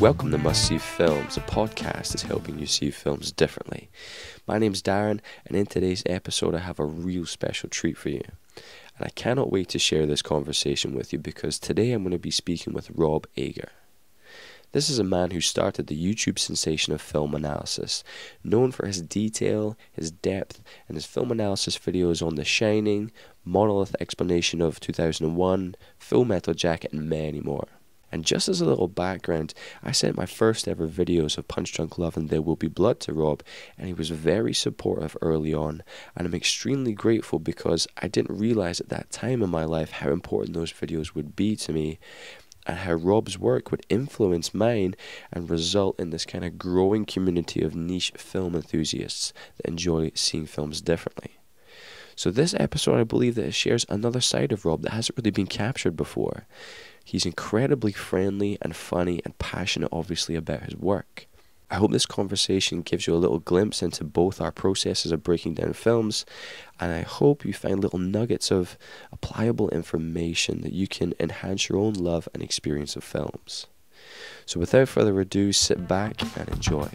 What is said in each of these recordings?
Welcome to Must See Films, a podcast that's helping you see films differently. My name's Darren, and in today's episode, I have a real special treat for you. And I cannot wait to share this conversation with you because today I'm going to be speaking with Rob Ager. This is a man who started the YouTube sensation of film analysis, known for his detail, his depth, and his film analysis videos on The Shining, Monolith Explanation of 2001, Full Metal Jacket, and many more. And just as a little background, I sent my first ever videos of Punch Drunk Love and There Will Be Blood to Rob, and he was very supportive early on. And I'm extremely grateful because I didn't realize at that time in my life how important those videos would be to me and how Rob's work would influence mine and result in this kind of growing community of niche film enthusiasts that enjoy seeing films differently. So, this episode, I believe that it shares another side of Rob that hasn't really been captured before. He's incredibly friendly and funny and passionate, obviously, about his work. I hope this conversation gives you a little glimpse into both our processes of breaking down films, and I hope you find little nuggets of applicable information that you can enhance your own love and experience of films. So, without further ado, sit back and enjoy.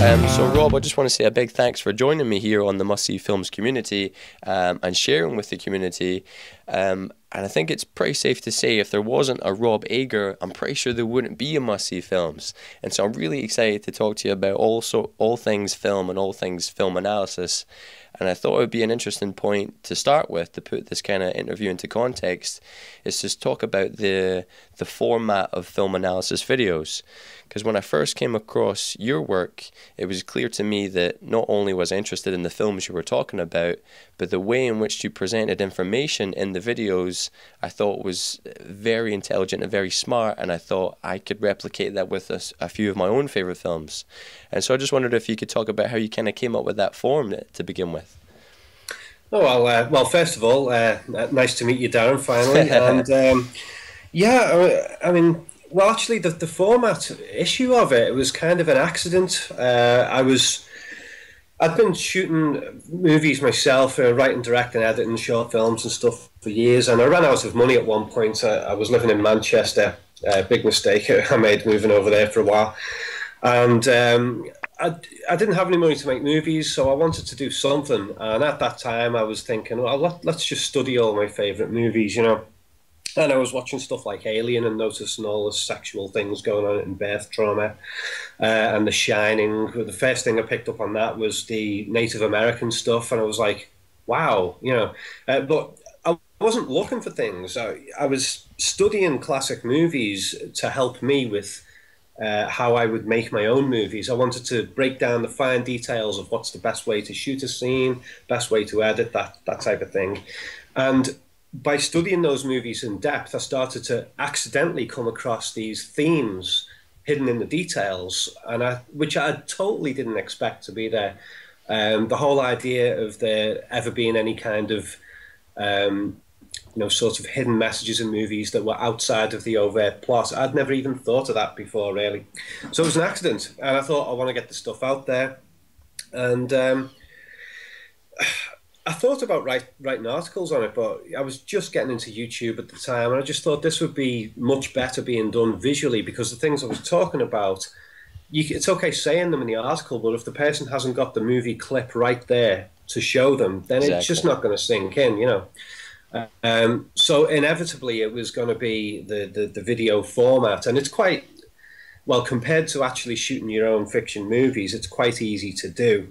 Um, so, Rob, I just want to say a big thanks for joining me here on the Must See Films community um, and sharing with the community. Um, and I think it's pretty safe to say if there wasn't a Rob Ager, I'm pretty sure there wouldn't be a Must See Films. And so I'm really excited to talk to you about also all things film and all things film analysis. And I thought it would be an interesting point to start with to put this kind of interview into context is to talk about the the format of film analysis videos. Because when I first came across your work, it was clear to me that not only was I interested in the films you were talking about, but the way in which you presented information in the videos I thought was very intelligent and very smart, and I thought I could replicate that with a, a few of my own favourite films. And so I just wondered if you could talk about how you kind of came up with that form to begin with. Oh well, uh, well. First of all, uh, nice to meet you, Darren. Finally, and um, yeah, I mean, well, actually, the, the format issue of it, it was kind of an accident. Uh, I was, I'd been shooting movies myself, uh, writing, directing, editing short films and stuff for years, and I ran out of money at one point. I, I was living in Manchester. Uh, big mistake I made moving over there for a while, and um, I, I didn't have any money to make movies, so I wanted to do something. And at that time, I was thinking, well, let, let's just study all my favourite movies, you know. And I was watching stuff like Alien and noticing all the sexual things going on in birth trauma uh, and The Shining. The first thing I picked up on that was the Native American stuff, and I was like, wow, you know. Uh, but I wasn't looking for things. I, I was studying classic movies to help me with uh, how I would make my own movies. I wanted to break down the fine details of what's the best way to shoot a scene, best way to edit that that type of thing, and by studying those movies in depth, I started to accidentally come across these themes hidden in the details, and I, which I totally didn't expect to be there. Um, the whole idea of there ever being any kind of um, you know, sort of hidden messages in movies that were outside of the overt plot. I'd never even thought of that before, really. So it was an accident, and I thought I want to get the stuff out there, and um, I thought about write, writing articles on it, but I was just getting into YouTube at the time, and I just thought this would be much better being done visually because the things I was talking about, you, it's okay saying them in the article, but if the person hasn't got the movie clip right there to show them, then exactly. it's just not going to sink in, you know. Um, so inevitably, it was going to be the, the, the video format, and it's quite well compared to actually shooting your own fiction movies. It's quite easy to do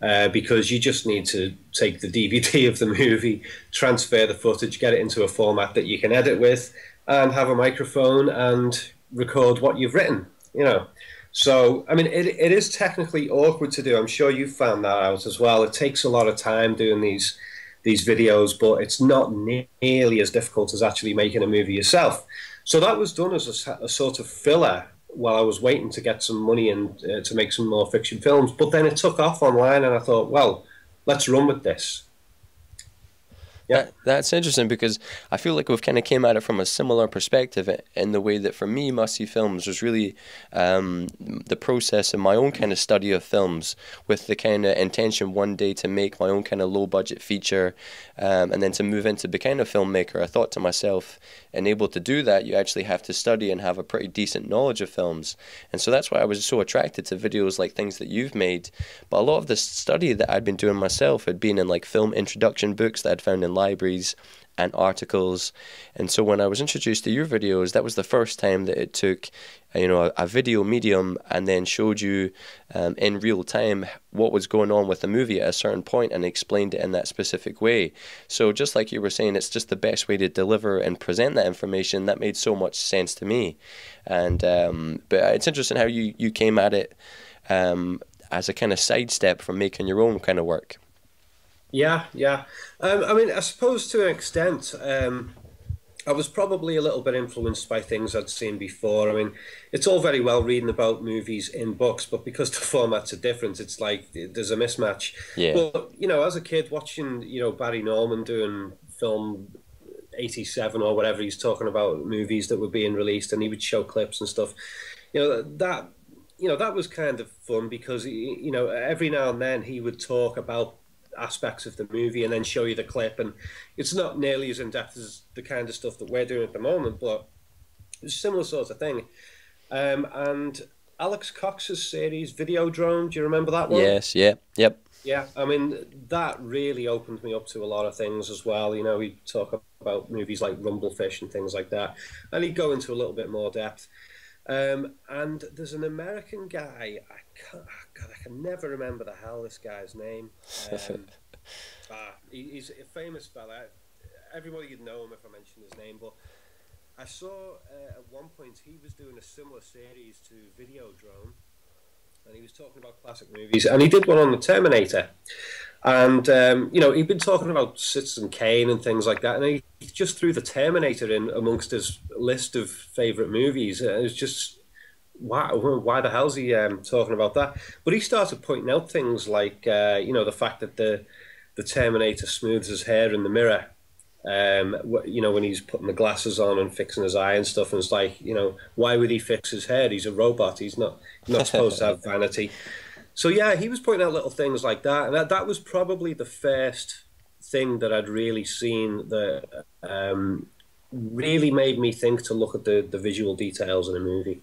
uh, because you just need to take the DVD of the movie, transfer the footage, get it into a format that you can edit with, and have a microphone and record what you've written. You know. So, I mean, it, it is technically awkward to do. I'm sure you found that out as well. It takes a lot of time doing these these videos, but it's not nearly as difficult as actually making a movie yourself. So that was done as a, a sort of filler while I was waiting to get some money and uh, to make some more fiction films. But then it took off online, and I thought, well, let's run with this. Yeah. That, that's interesting because I feel like we've kind of came at it from a similar perspective in the way that for me, must see films was really um, the process of my own kind of study of films with the kind of intention one day to make my own kind of low budget feature um, and then to move into becoming a filmmaker. I thought to myself, and able to do that, you actually have to study and have a pretty decent knowledge of films. And so that's why I was so attracted to videos like things that you've made. But a lot of the study that I'd been doing myself had been in like film introduction books that I'd found in libraries and articles. And so when I was introduced to your videos, that was the first time that it took, you know, a, a video medium and then showed you um, in real time what was going on with the movie at a certain point and explained it in that specific way. So just like you were saying, it's just the best way to deliver and present that information. That made so much sense to me. And um, but it's interesting how you you came at it um, as a kind of sidestep from making your own kind of work. Yeah, yeah. Um, I mean, I suppose to an extent, um, I was probably a little bit influenced by things I'd seen before. I mean, it's all very well reading about movies in books, but because the formats are different, it's like there's a mismatch. Yeah. But, you know, as a kid watching, you know, Barry Norman doing film 87 or whatever, he's talking about movies that were being released and he would show clips and stuff. You know, that you know that was kind of fun because you know every now and then he would talk about aspects of the movie and then show you the clip. And it's not nearly as in depth as the kind of stuff that we're doing at the moment, but it's a similar sort of thing. Um, and Alex Cox's series Videodrome, do you remember that one? Yes, yeah, yep. Yeah, I mean, that really opened me up to a lot of things as well. You know, we talk about movies like Rumblefish and things like that, and he'd go into a little bit more depth. Um, and there's an American guy, I can't, God, I can never remember the hell this guy's name. Um, ah, he, he's a famous fella. Everybody would know him if I mentioned his name, but I saw uh, at one point he was doing a similar series to Videodrome, and he was talking about classic movies, and he did one on the Terminator. And um, you know he'd been talking about Citizen Kane and things like that, and he just threw the Terminator in amongst his list of favorite movies. It was just why why the hell's he um, talking about that? But he started pointing out things like uh, you know the fact that the the Terminator smooths his hair in the mirror. Um, you know when he's putting the glasses on and fixing his eye and stuff, and it's like you know why would he fix his hair? He's a robot. He's not not supposed to have vanity. So yeah, he was pointing out little things like that, and that that was probably the first thing that I'd really seen that um, really made me think to look at the the visual details in a movie.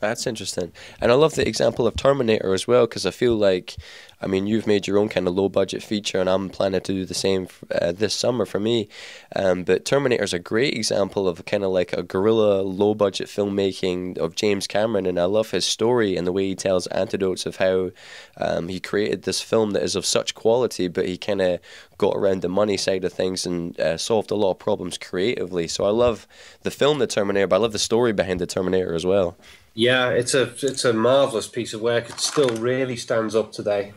That's interesting. And I love the example of Terminator as well because I feel like, I mean, you've made your own kind of low budget feature and I'm planning to do the same uh, this summer for me. Um, but Terminator is a great example of kind of like a guerrilla low budget filmmaking of James Cameron. And I love his story and the way he tells anecdotes of how um, he created this film that is of such quality, but he kind of got around the money side of things and uh, solved a lot of problems creatively. So I love the film, The Terminator, but I love the story behind The Terminator as well. Yeah, it's a it's a marvelous piece of work. It still really stands up today.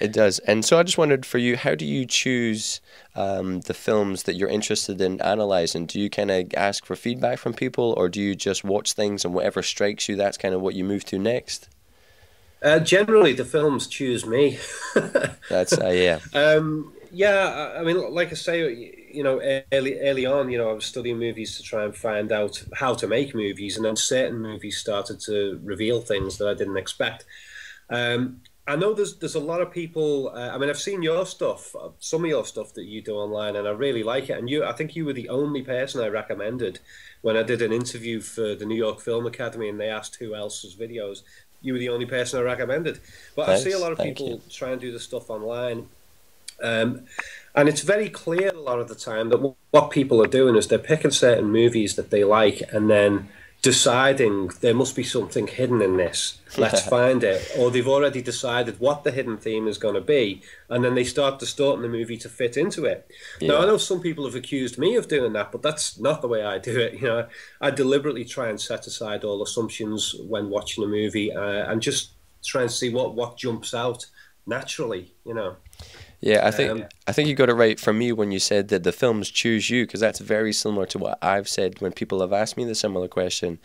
It does, and so I just wondered for you, how do you choose um, the films that you're interested in analyzing? Do you kind of ask for feedback from people, or do you just watch things and whatever strikes you, that's kind of what you move to next? Uh, generally, the films choose me. that's uh, yeah. Um, yeah, I mean, like I say, you know, early early on, you know, I was studying movies to try and find out how to make movies, and then certain movies started to reveal things that I didn't expect. Um, I know there's there's a lot of people. Uh, I mean, I've seen your stuff, uh, some of your stuff that you do online, and I really like it. And you, I think you were the only person I recommended when I did an interview for the New York Film Academy, and they asked who else's videos. You were the only person I recommended. But Thanks, I see a lot of people you. try and do the stuff online. Um, and it's very clear a lot of the time that what people are doing is they're picking certain movies that they like and then deciding there must be something hidden in this. Let's find it. Or they've already decided what the hidden theme is going to be, and then they start distorting the movie to fit into it. Yeah. Now I know some people have accused me of doing that, but that's not the way I do it. You know, I deliberately try and set aside all assumptions when watching a movie uh, and just try and see what what jumps out naturally. You know. Yeah, I think um, I think you got it right from me when you said that the films choose you because that's very similar to what I've said when people have asked me the similar question.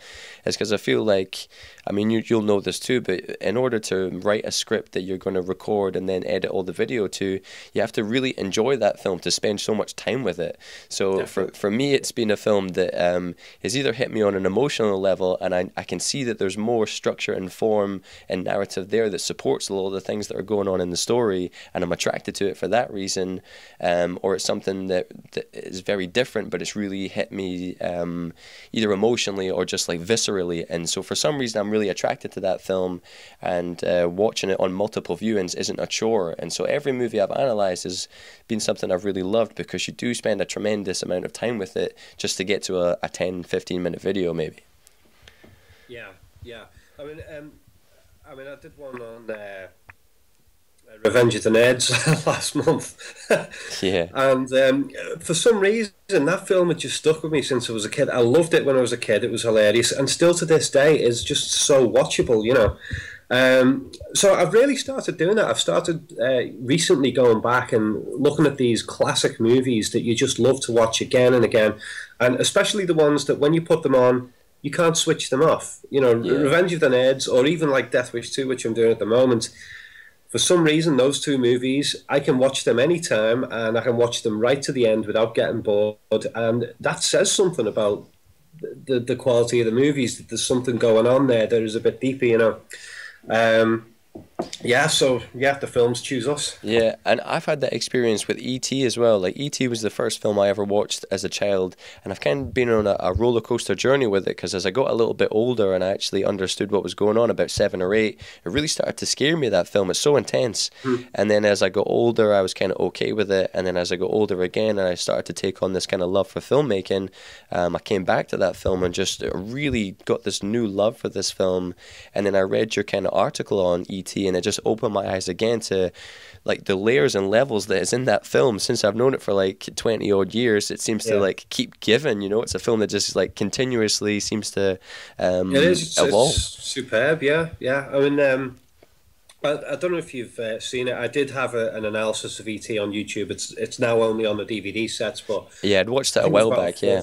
It's because I feel like, I mean, you you'll know this too, but in order to write a script that you're going to record and then edit all the video to, you have to really enjoy that film to spend so much time with it. So Definitely. for for me, it's been a film that um, has either hit me on an emotional level, and I I can see that there's more structure and form and narrative there that supports a lot of the things that are going on in the story, and I'm attracted to it for that reason, um, or it's something that, that is very different, but it's really hit me um, either emotionally or just like viscerally. And so for some reason, I'm really attracted to that film, and uh, watching it on multiple viewings isn't a chore. And so every movie I've analyzed has been something I've really loved because you do spend a tremendous amount of time with it just to get to a, a 10, 15 minute video, maybe. Yeah, yeah. I mean, um, I mean, I did one on. Uh Revenge of the Nerds last month. yeah. And um, for some reason, that film had just stuck with me since I was a kid. I loved it when I was a kid. It was hilarious, and still to this day, is just so watchable. You know. Um, so I've really started doing that. I've started uh, recently going back and looking at these classic movies that you just love to watch again and again, and especially the ones that when you put them on, you can't switch them off. You know, yeah. Revenge of the Nerds, or even like Death Wish Two, which I'm doing at the moment for some reason, those two movies, I can watch them anytime and I can watch them right to the end without getting bored. And that says something about the, the quality of the movies, that there's something going on there that is a bit deeper, you know. Um, yeah, so yeah, the films choose us. Yeah, and I've had that experience with E.T. as well. Like E.T. was the first film I ever watched as a child, and I've kind of been on a, a roller coaster journey with it because as I got a little bit older and I actually understood what was going on, about seven or eight, it really started to scare me. That film it's so intense, mm. and then as I got older, I was kind of okay with it, and then as I got older again, and I started to take on this kind of love for filmmaking, um, I came back to that film and just really got this new love for this film, and then I read your kind of article on E.T. and it just opened my eyes again to like the layers and levels that is in that film. Since I've known it for like 20 odd years it seems yeah. to like keep giving you know? It's a film that just like continuously seems to um, it is. Evolve. it's superb. Yeah. Yeah. I mean um, I, I don't know if you've uh, seen it. I did have a, an analysis of ET on YouTube. It's it's now only on the DVD sets but yeah I'd watched that a while back yeah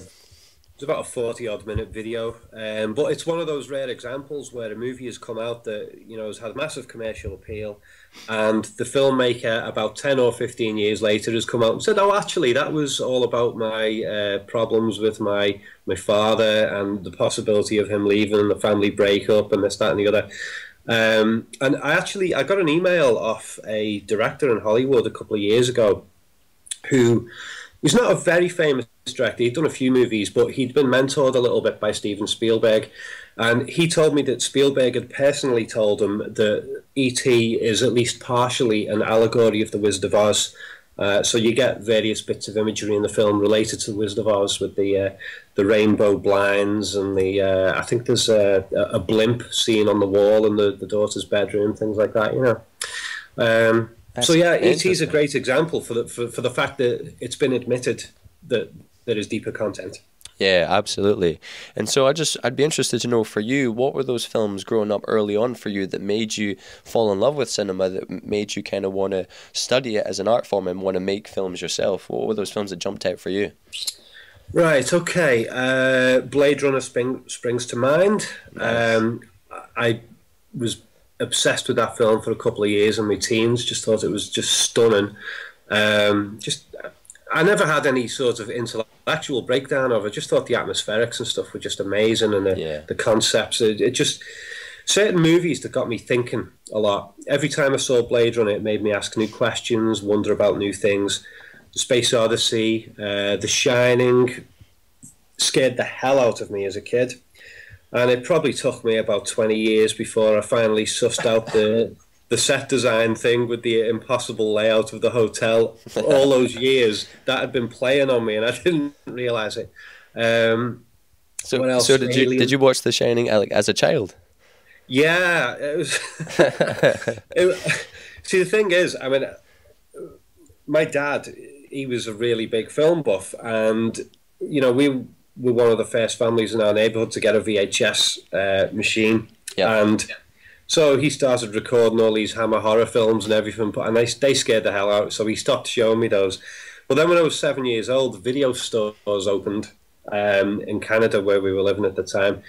it's about a 40 odd minute video um, but it's one of those rare examples where a movie has come out that you know has had massive commercial appeal and the filmmaker about 10 or 15 years later has come out and said oh actually that was all about my uh, problems with my my father and the possibility of him leaving and the family breakup and this that and the other. Um, and I actually I got an email off a director in Hollywood a couple of years ago who He's not a very famous director. He'd done a few movies, but he'd been mentored a little bit by Steven Spielberg. And he told me that Spielberg had personally told him that E.T. is at least partially an allegory of the Wizard of Oz. Uh, so you get various bits of imagery in the film related to the Wizard of Oz with the uh, the rainbow blinds and the uh, I think there's a, a blimp seen on the wall in the, the daughter's bedroom, things like that. You know. Um, that's so yeah, ET is a great example for the for, for the fact that it's been admitted that there is deeper content. Yeah, absolutely. And so I just I'd be interested to know for you, what were those films growing up early on for you that made you fall in love with cinema, that made you kind of want to study it as an art form and want to make films yourself? What were those films that jumped out for you? Right. Okay. Uh, Blade Runner spring, springs to mind. Nice. Um, I was obsessed with that film for a couple of years in my teens. Just thought it was just stunning. Um, just I never had any sort of intellectual breakdown of it. Just thought the atmospherics and stuff were just amazing, and the yeah. the concepts. It, it, just certain movies that got me thinking a lot. Every time I saw Blade Runner, it made me ask new questions, wonder about new things. Space Odyssey, uh, The Shining, scared the hell out of me as a kid and it probably took me about 20 years before I finally sussed out the the set design thing with the impossible layout of the hotel. All those years that had been playing on me, and I didn't realize it. Um, so, so did Alien. you did you watch The Shining like as a child? Yeah, it was. it, see, the thing is, I mean, my dad, he was a really big film buff, and you know, we were one of the first families in our neighbourhood to get a VHS uh, machine, and So he started recording all these Hammer horror films and everything, and they, they scared the hell out. So he stopped showing me those. But then when I was seven years old, video stores opened um, in Canada where we were living at the time.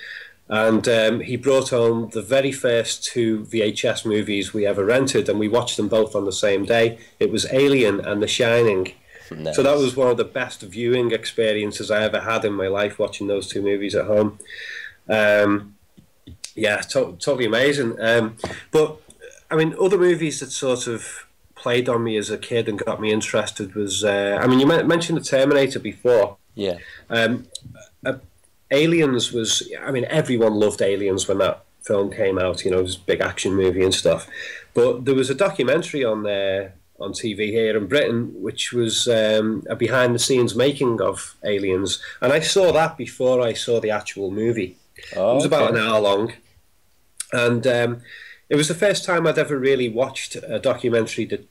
And um, he brought home the very first two VHS movies we ever rented, and we watched them both on the same day. It was Alien and The Shining. Nice. So that was one of the best viewing experiences I ever had in my life, watching those two movies at home. Um, yeah, to- totally amazing. Um, but I mean, other movies that sort of played on me as a kid and got me interested was, uh, I mean, you mentioned the Terminator before. Yeah. Um, uh, Aliens was, I mean, everyone loved Aliens when that film came out. You know, it was a big action movie and stuff. But there was a documentary on there on TV here in Britain, which was um, a behind the scenes making of Aliens, and I saw that before I saw the actual movie. Oh, it was okay. about an hour long, and um, it was the first time I'd ever really watched a documentary that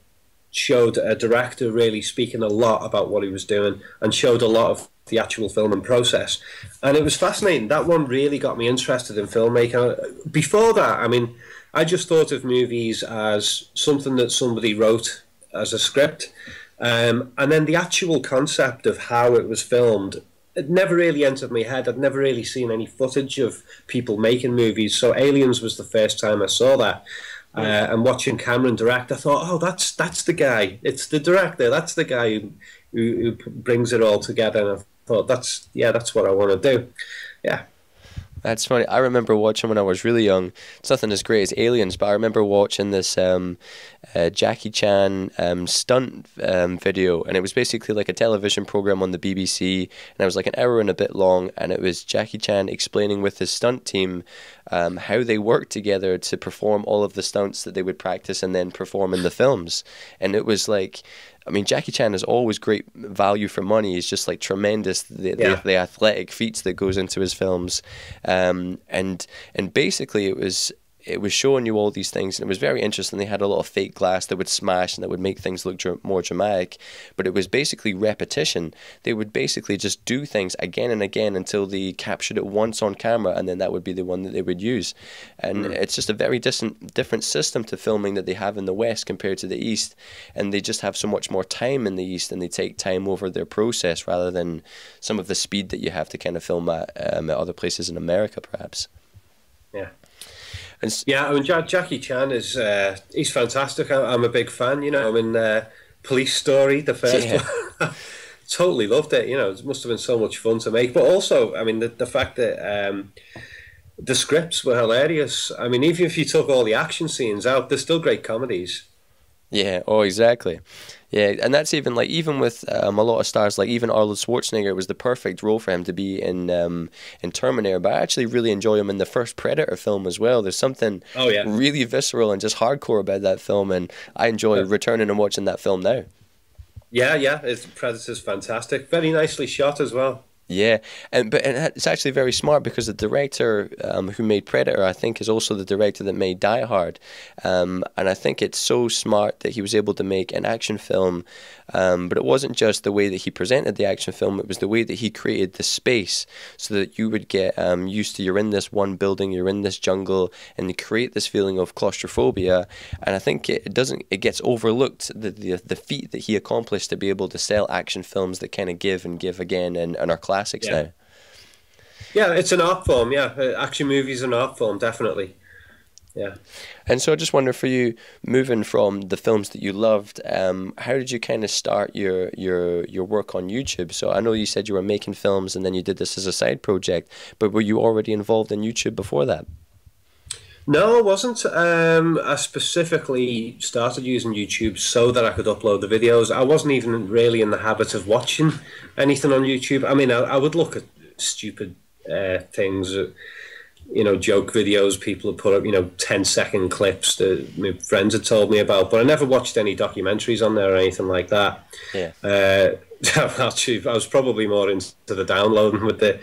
showed a director really speaking a lot about what he was doing and showed a lot of the actual filming process. And it was fascinating. That one really got me interested in filmmaking. Before that, I mean, I just thought of movies as something that somebody wrote as a script. Um, and then the actual concept of how it was filmed it never really entered my head. I'd never really seen any footage of people making movies. So Aliens was the first time I saw that. Uh, and watching Cameron direct, I thought, oh, that's that's the guy. It's the director. That's the guy who, who, who brings it all together. And I thought, that's yeah, that's what I want to do. Yeah. That's funny. I remember watching when I was really young. It's nothing as great as Aliens, but I remember watching this um, uh, Jackie Chan um, stunt um, video, and it was basically like a television program on the BBC, and it was like an hour and a bit long, and it was Jackie Chan explaining with his stunt team um, how they worked together to perform all of the stunts that they would practice and then perform in the films, and it was like I mean, Jackie Chan is always great value for money. He's just like tremendous the, yeah. the, the, athletic feats that goes into his films, um, and and basically it was it was showing you all these things, and it was very interesting. They had a lot of fake glass that would smash and that would make things look dr- more dramatic, but it was basically repetition. They would basically just do things again and again until they captured it once on camera, and then that would be the one that they would use. And mm. it's just a very different different system to filming that they have in the West compared to the East, and they just have so much more time in the East, and they take time over their process rather than some of the speed that you have to kind of film at, um, at other places in America, perhaps. Yeah. And yeah, I mean Jackie Chan is uh, he's fantastic. I, am a big fan. You know, I mean uh, Police Story, the first yeah. one. totally loved it. You know, it must have been so much fun to make. But also, I mean, the the fact that um, the scripts were hilarious. I mean, even if you took all the action scenes out, they're still great comedies. Yeah. Oh, exactly. Yeah, and that's even like even with um, a lot of stars, like even Arnold Schwarzenegger was the perfect role for him to be in um, in Terminator. But I actually really enjoy him in the first Predator film as well. There's something oh, yeah. really visceral and just hardcore about that film, and I enjoy yeah. returning and watching that film now. Yeah, yeah, it's Predator's fantastic. Very nicely shot as well. Yeah, and but and it's actually very smart because the director um, who made Predator, I think, is also the director that made Die Hard, um, and I think it's so smart that he was able to make an action film. Um, but it wasn't just the way that he presented the action film; it was the way that he created the space so that you would get um, used to you're in this one building, you're in this jungle, and you create this feeling of claustrophobia. And I think it doesn't; it gets overlooked the the, the feat that he accomplished to be able to sell action films that kind of give and give again and, and are classics yeah. now. Yeah, it's an art form. Yeah, uh, action movies are an art form, definitely. Yeah. And so I just wonder for you, moving from the films that you loved, um, how did you kind of start your your your work on YouTube? So I know you said you were making films and then you did this as a side project, but were you already involved in YouTube before that? No, I wasn't. Um, I specifically started using YouTube so that I could upload the videos. I wasn't even really in the habit of watching anything on YouTube. I mean, I, I would look at stupid uh, things, uh, you know, joke videos people had put up, you know, 10 second clips that my friends had told me about, but I never watched any documentaries on there or anything like that. Yeah. Uh, actually, I was probably more into the downloading with the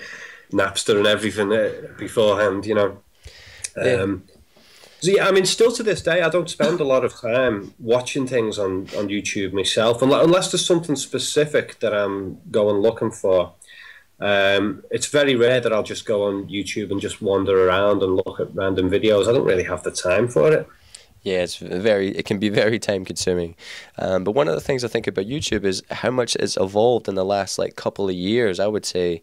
Napster and everything uh, beforehand, you know. Um, so yeah, I mean, still to this day, I don't spend a lot of time watching things on, on YouTube myself, unless there's something specific that I'm going looking for. Um, it's very rare that I'll just go on YouTube and just wander around and look at random videos. I don't really have the time for it. Yeah, it's very. It can be very time consuming, um, but one of the things I think about YouTube is how much it's evolved in the last like couple of years. I would say,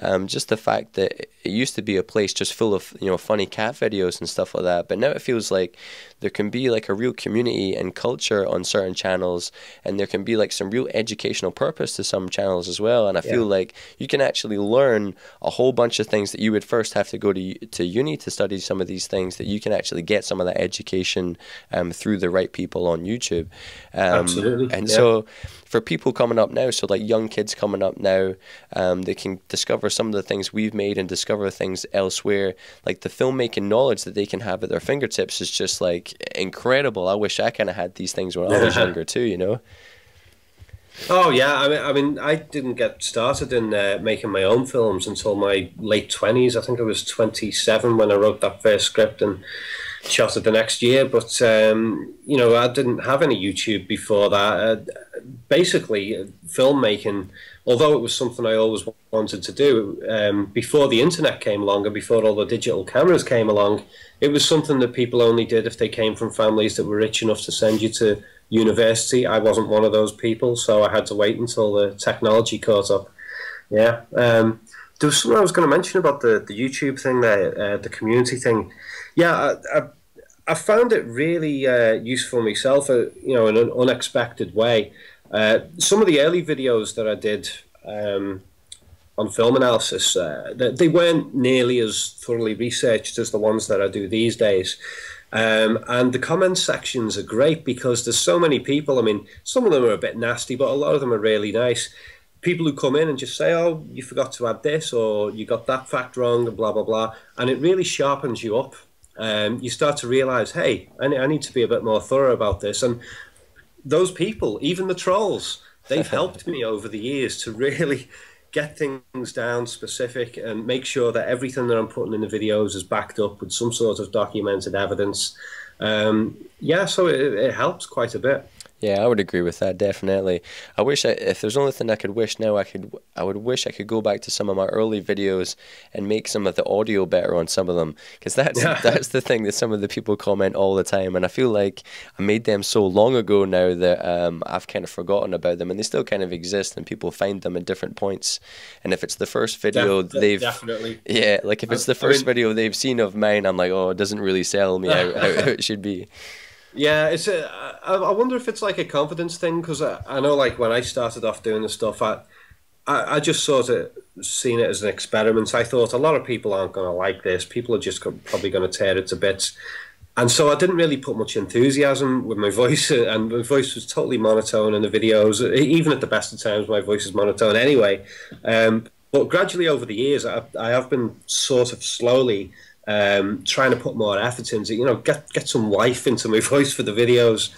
um, just the fact that it used to be a place just full of you know funny cat videos and stuff like that, but now it feels like there can be like a real community and culture on certain channels, and there can be like some real educational purpose to some channels as well. And I yeah. feel like you can actually learn a whole bunch of things that you would first have to go to to uni to study some of these things. That you can actually get some of that education um, through the right people on YouTube. Um, Absolutely. And yeah. so for people coming up now, so like young kids coming up now, um, they can discover some of the things we've made and discover things elsewhere. Like the filmmaking knowledge that they can have at their fingertips is just like incredible. I wish I kind of had these things when I was younger too, you know? Oh yeah, I mean, I mean, I didn't get started in uh, making my own films until my late twenties. I think I was twenty seven when I wrote that first script, and shot it the next year. But um, you know, I didn't have any YouTube before that. Uh, basically, filmmaking, although it was something I always wanted to do, um, before the internet came along and before all the digital cameras came along, it was something that people only did if they came from families that were rich enough to send you to university. I wasn't one of those people, so I had to wait until the technology caught up. Yeah. Um, there was something I was going to mention about the, the YouTube thing there, uh, the community thing yeah, I, I, I found it really uh, useful myself, uh, you know, in an unexpected way. Uh, some of the early videos that I did um, on film analysis, uh, they weren't nearly as thoroughly researched as the ones that I do these days. Um, and the comment sections are great because there's so many people. I mean, some of them are a bit nasty, but a lot of them are really nice. People who come in and just say, "Oh, you forgot to add this," or "You got that fact wrong," and blah blah blah, and it really sharpens you up um, you start to realize, hey, I, I need to be a bit more thorough about this. And those people, even the trolls, they've helped me over the years to really get things down specific and make sure that everything that I'm putting in the videos is backed up with some sort of documented evidence. Um, yeah, so it, it helps quite a bit. Yeah, I would agree with that definitely. I wish I, if there's only thing I could wish now, I could I would wish I could go back to some of my early videos and make some of the audio better on some of them because that's yeah. that's the thing that some of the people comment all the time, and I feel like I made them so long ago now that um, I've kind of forgotten about them, and they still kind of exist, and people find them at different points. And if it's the first video Def- they've definitely yeah, like if it's the first I mean, video they've seen of mine, I'm like, oh, it doesn't really sell me how, how it should be. Yeah, it's. I wonder if it's like a confidence thing because I, I know, like when I started off doing the stuff, I, I, I just sort of seen it as an experiment. I thought a lot of people aren't going to like this. People are just probably going to tear it to bits, and so I didn't really put much enthusiasm with my voice, and my voice was totally monotone in the videos. Even at the best of times, my voice is monotone anyway. Um, but gradually over the years, I, I have been sort of slowly um, trying to put more effort into, you know, get get some life into my voice for the videos.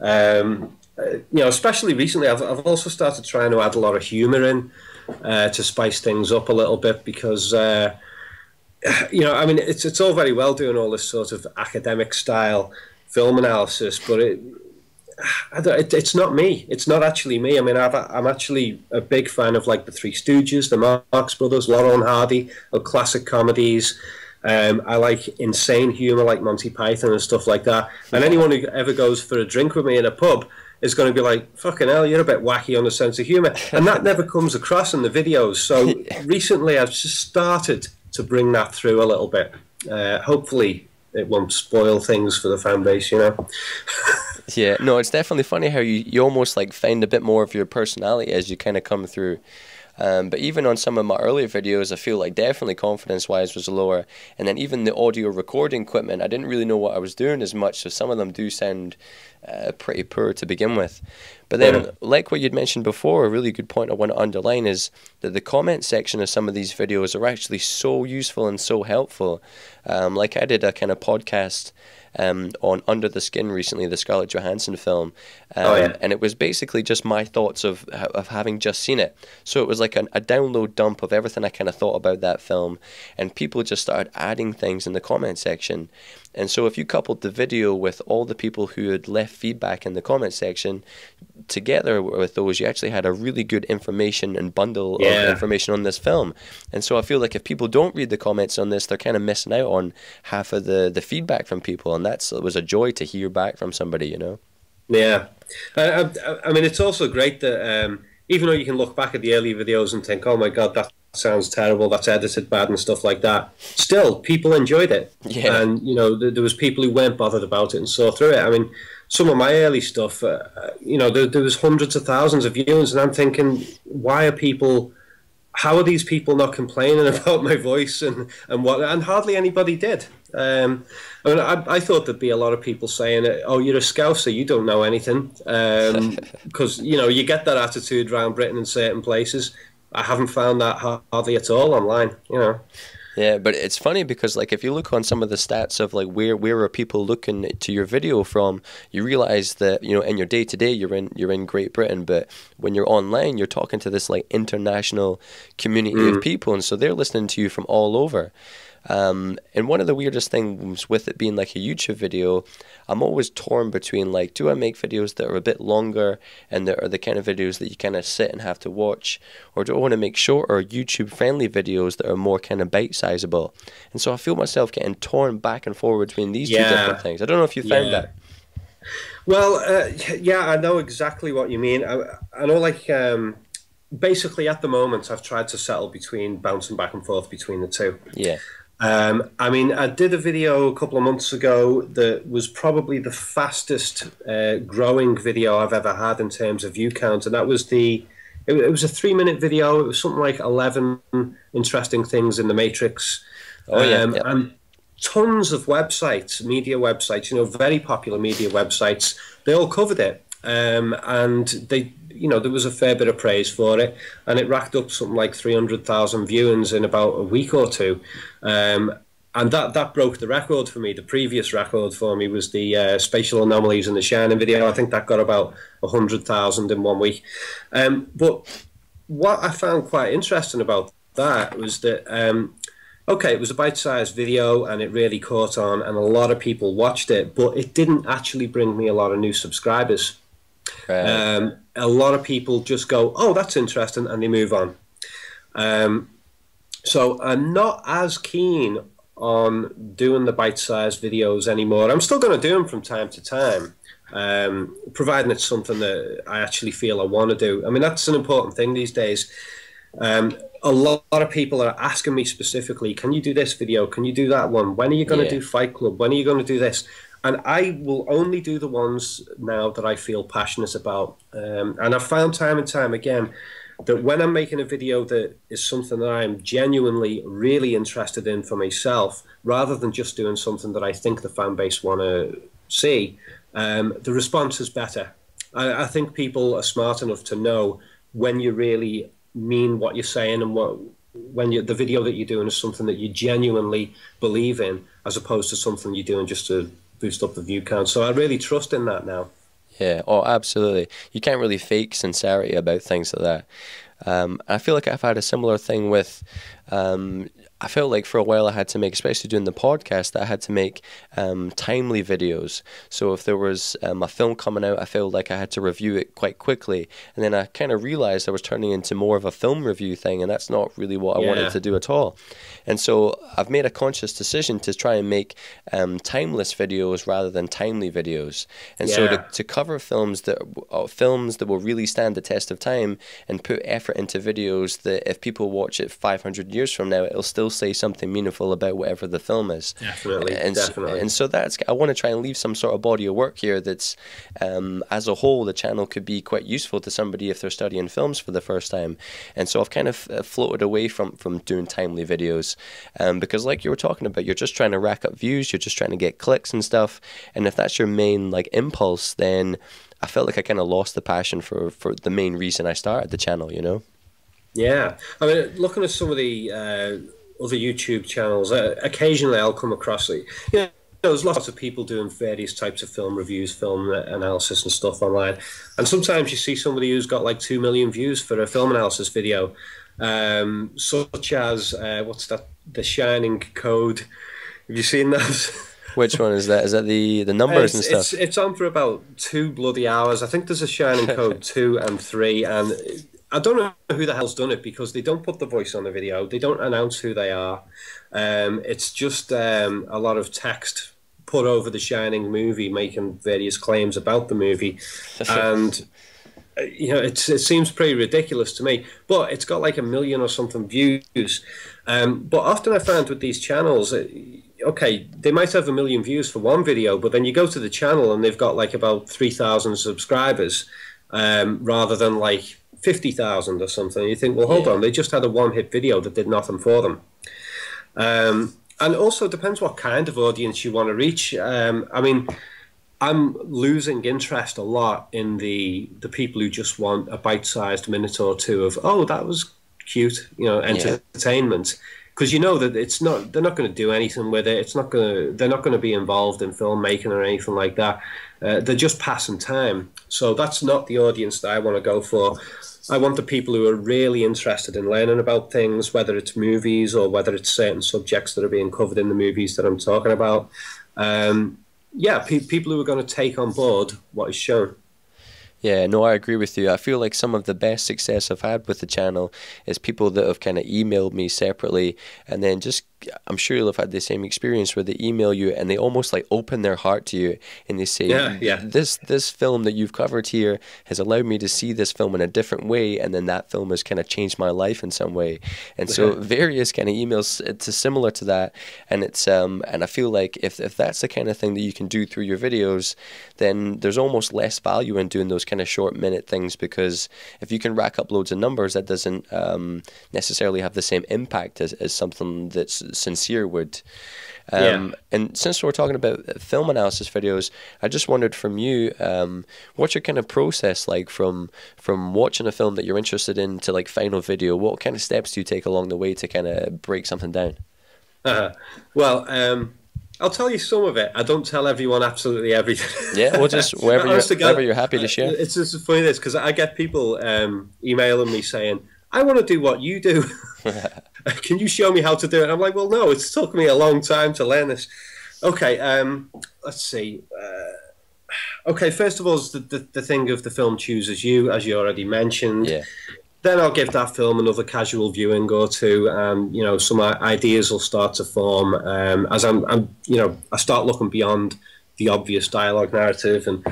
Um, uh, you know, especially recently, I've, I've also started trying to add a lot of humour in uh, to spice things up a little bit because, uh, you know, I mean, it's it's all very well doing all this sort of academic style film analysis, but it, it, it's not me. It's not actually me. I mean, i am actually a big fan of like the Three Stooges, the Marx Brothers, Laurel and Hardy, of classic comedies. Um, I like insane humour like Monty Python and stuff like that. And anyone who ever goes for a drink with me in a pub is going to be like, fucking hell, you're a bit wacky on the sense of humour. And that never comes across in the videos. So recently I've just started to bring that through a little bit. Uh, hopefully it won't spoil things for the fan base, you know? yeah, no, it's definitely funny how you, you almost like find a bit more of your personality as you kind of come through um, but even on some of my earlier videos, I feel like definitely confidence wise was lower. And then even the audio recording equipment, I didn't really know what I was doing as much. So some of them do sound uh, pretty poor to begin with. But then, yeah. like what you'd mentioned before, a really good point I want to underline is that the comment section of some of these videos are actually so useful and so helpful. Um, like I did a kind of podcast um, on Under the Skin recently, the Scarlett Johansson film, um, oh, yeah. and it was basically just my thoughts of of having just seen it. So it was like an, a download dump of everything I kind of thought about that film, and people just started adding things in the comment section. And so if you coupled the video with all the people who had left feedback in the comment section, together with those, you actually had a really good information and bundle yeah. of information on this film. And so I feel like if people don't read the comments on this, they're kind of missing out on half of the, the feedback from people. And that's it was a joy to hear back from somebody, you know? Yeah. I, I, I mean, it's also great that um, even though you can look back at the early videos and think, oh my God, that sounds terrible, that's edited bad and stuff like that, still, people enjoyed it. Yeah. And, you know, there, there was people who weren't bothered about it and saw through it. I mean, some of my early stuff, uh, you know, there, there, was hundreds of thousands of views, and I'm thinking, why are people? How are these people not complaining about my voice and and what? And hardly anybody did. Um, I mean, I, I, thought there'd be a lot of people saying, "Oh, you're a Scouser, you don't know anything," because um, you know you get that attitude around Britain in certain places. I haven't found that hardly at all online. You know. Yeah, but it's funny because like if you look on some of the stats of like where where are people looking to your video from, you realize that you know in your day to day you're in you're in Great Britain, but when you're online you're talking to this like international community mm. of people, and so they're listening to you from all over. Um, and one of the weirdest things with it being like a YouTube video, I'm always torn between like, do I make videos that are a bit longer and that are the kind of videos that you kind of sit and have to watch, or do I want to make shorter YouTube friendly videos that are more kind of bite sizable? And so I feel myself getting torn back and forward between these yeah. two different things. I don't know if you found yeah. that. Well, uh, yeah, I know exactly what you mean. I, I know, like, um, basically at the moment, I've tried to settle between bouncing back and forth between the two. Yeah. Um, I mean, I did a video a couple of months ago that was probably the fastest uh, growing video I've ever had in terms of view count, and that was the. It, it, was a three-minute video. It was something like eleven interesting things in the Matrix. Oh yeah, um, and tons of websites, media websites, you know, very popular media websites. They all covered it, um, and they you know, there was a fair bit of praise for it, and it racked up something like 300,000 viewings in about a week or two. Um, and that, that broke the record for me. The previous record for me was the uh, spatial anomalies in the Shining video. I think that got about 100,000 in one week. Um, but what I found quite interesting about that was that, um, okay, it was a bite sized video and it really caught on, and a lot of people watched it, but it didn't actually bring me a lot of new subscribers. Right. Um, a lot of people just go, "Oh, that's interesting," and they move on. Um, so I'm not as keen on doing the bite-sized videos anymore. I'm still going to do them from time to time, um, providing it's something that I actually feel I want to do. I mean, that's an important thing these days. Um, a lot, of people are asking me specifically, "Can you do this video? Can you do that one? When are you going to yeah. do Fight Club? When are you going to do this?" And I will only do the ones now that I feel passionate about. Um, and I've found time and time again that when I'm making a video that is something that I'm genuinely really interested in for myself, rather than just doing something that I think the fan base want to see, um, the response is better. I, I think people are smart enough to know when you really mean what you're saying and what when you, the video that you're doing is something that you genuinely believe in, as opposed to something you're doing just to boost up the view count. So I really trust in that now. Yeah, oh, absolutely. You can't really fake sincerity about things like that. Um, I feel like I've had a similar thing with um, I felt like for a while I had to make, especially doing the podcast, that I had to make um, timely videos. So if there was um, a film coming out, I felt like I had to review it quite quickly. And then I kind of realized I was turning into more of a film review thing, and that's not really what I yeah. wanted to do at all. And so I've made a conscious decision to try and make um, timeless videos rather than timely videos. And yeah. so to, to cover films that uh, films that will really stand the test of time and put effort into videos that if people watch it 500 years from now, it'll still say something meaningful about whatever the film is. Definitely, and definitely. So, and so that's I want to try and leave some sort of body of work here that's, um, as a whole, the channel could be quite useful to somebody if they're studying films for the first time. And so I've kind of uh, floated away from from doing timely videos, um, because like you were talking about, you're just trying to rack up views, you're just trying to get clicks and stuff. And if that's your main like impulse, then I felt like I kind of lost the passion for for the main reason I started the channel. You know. Yeah, I mean, looking at some of the uh, other YouTube channels, uh, occasionally I'll come across it. You know, there's lots of people doing various types of film reviews, film analysis, and stuff online. And sometimes you see somebody who's got like two million views for a film analysis video, um, such as uh, what's that? The Shining Code. Have you seen those? Which one is that? Is that the the numbers it's, and It's, stuff? it's on for about two bloody hours. I think there's a Shining Code two and three, and I don't know who the hell's done it because they don't put the voice on the video. They don't announce who they are. Um, it's just um, a lot of text put over the Shining movie, making various claims about the movie, and uh, you know it's, it seems pretty ridiculous to me. But it's got like a million or something views. Um, but often I find with these channels. Uh, okay, they might have a million views for one video, but then you go to the channel and they've got like about 3,000 subscribers um, rather than like 50,000 or something. You think, well, hold Yeah. on, they just had a one hit video that did nothing for them. Um, and also depends what kind of audience you want to reach. Um, I mean, I'm losing interest a lot in the the people who just want a bite-sized minute or two of oh that was cute, you know, entertainment. Because you know that it's not they're not going to do anything with it. It's not going to they're not going to be involved in filmmaking or anything like that. Uh, they're just passing time. So that's not the audience that I want to go for. I want the people who are really interested in learning about things, whether it's movies or whether it's certain subjects that are being covered in the movies that I'm talking about. Um, yeah, pe- people who are going to take on board what is shown. Yeah, no, I agree with you. I feel like some of the best success I've had with the channel is people that have kind of emailed me separately and then just I'm sure you'll have had the same experience where they email you and they almost like open their heart to you and they say, Yeah, yeah. This this film that you've covered here has allowed me to see this film in a different way and then that film has kind of changed my life in some way. And so various kind of emails it's similar to that and it's um and I feel like if if that's the kind of thing that you can do through your videos, then there's almost less value in doing those kind of short minute things because if you can rack up loads of numbers that doesn't um, necessarily have the same impact as, as something that's sincere would. Um, Yeah. And since we're talking about film analysis videos, I just wondered from you, um, what's your kind of process like from from watching a film that you're interested in to like final video? What kind of steps do you take along the way to kind of break something down? Uh, well, um, I'll tell you some of it. I don't tell everyone absolutely everything. Yeah, well, just wherever you're, God, wherever you're happy to share. It's just funny this because I get people um, emailing me saying, "I want to do what you do. Can you show me how to do it?" I'm like, "Well, no. It's took me a long time to learn this." Okay, um, let's see. Uh, okay, first of all, is the, the the thing of the film chooses you, as you already mentioned. Yeah. Then I'll give that film another casual viewing or two, and you know some ideas will start to form um, as I'm, I'm, you know, I start looking beyond the obvious dialogue narrative and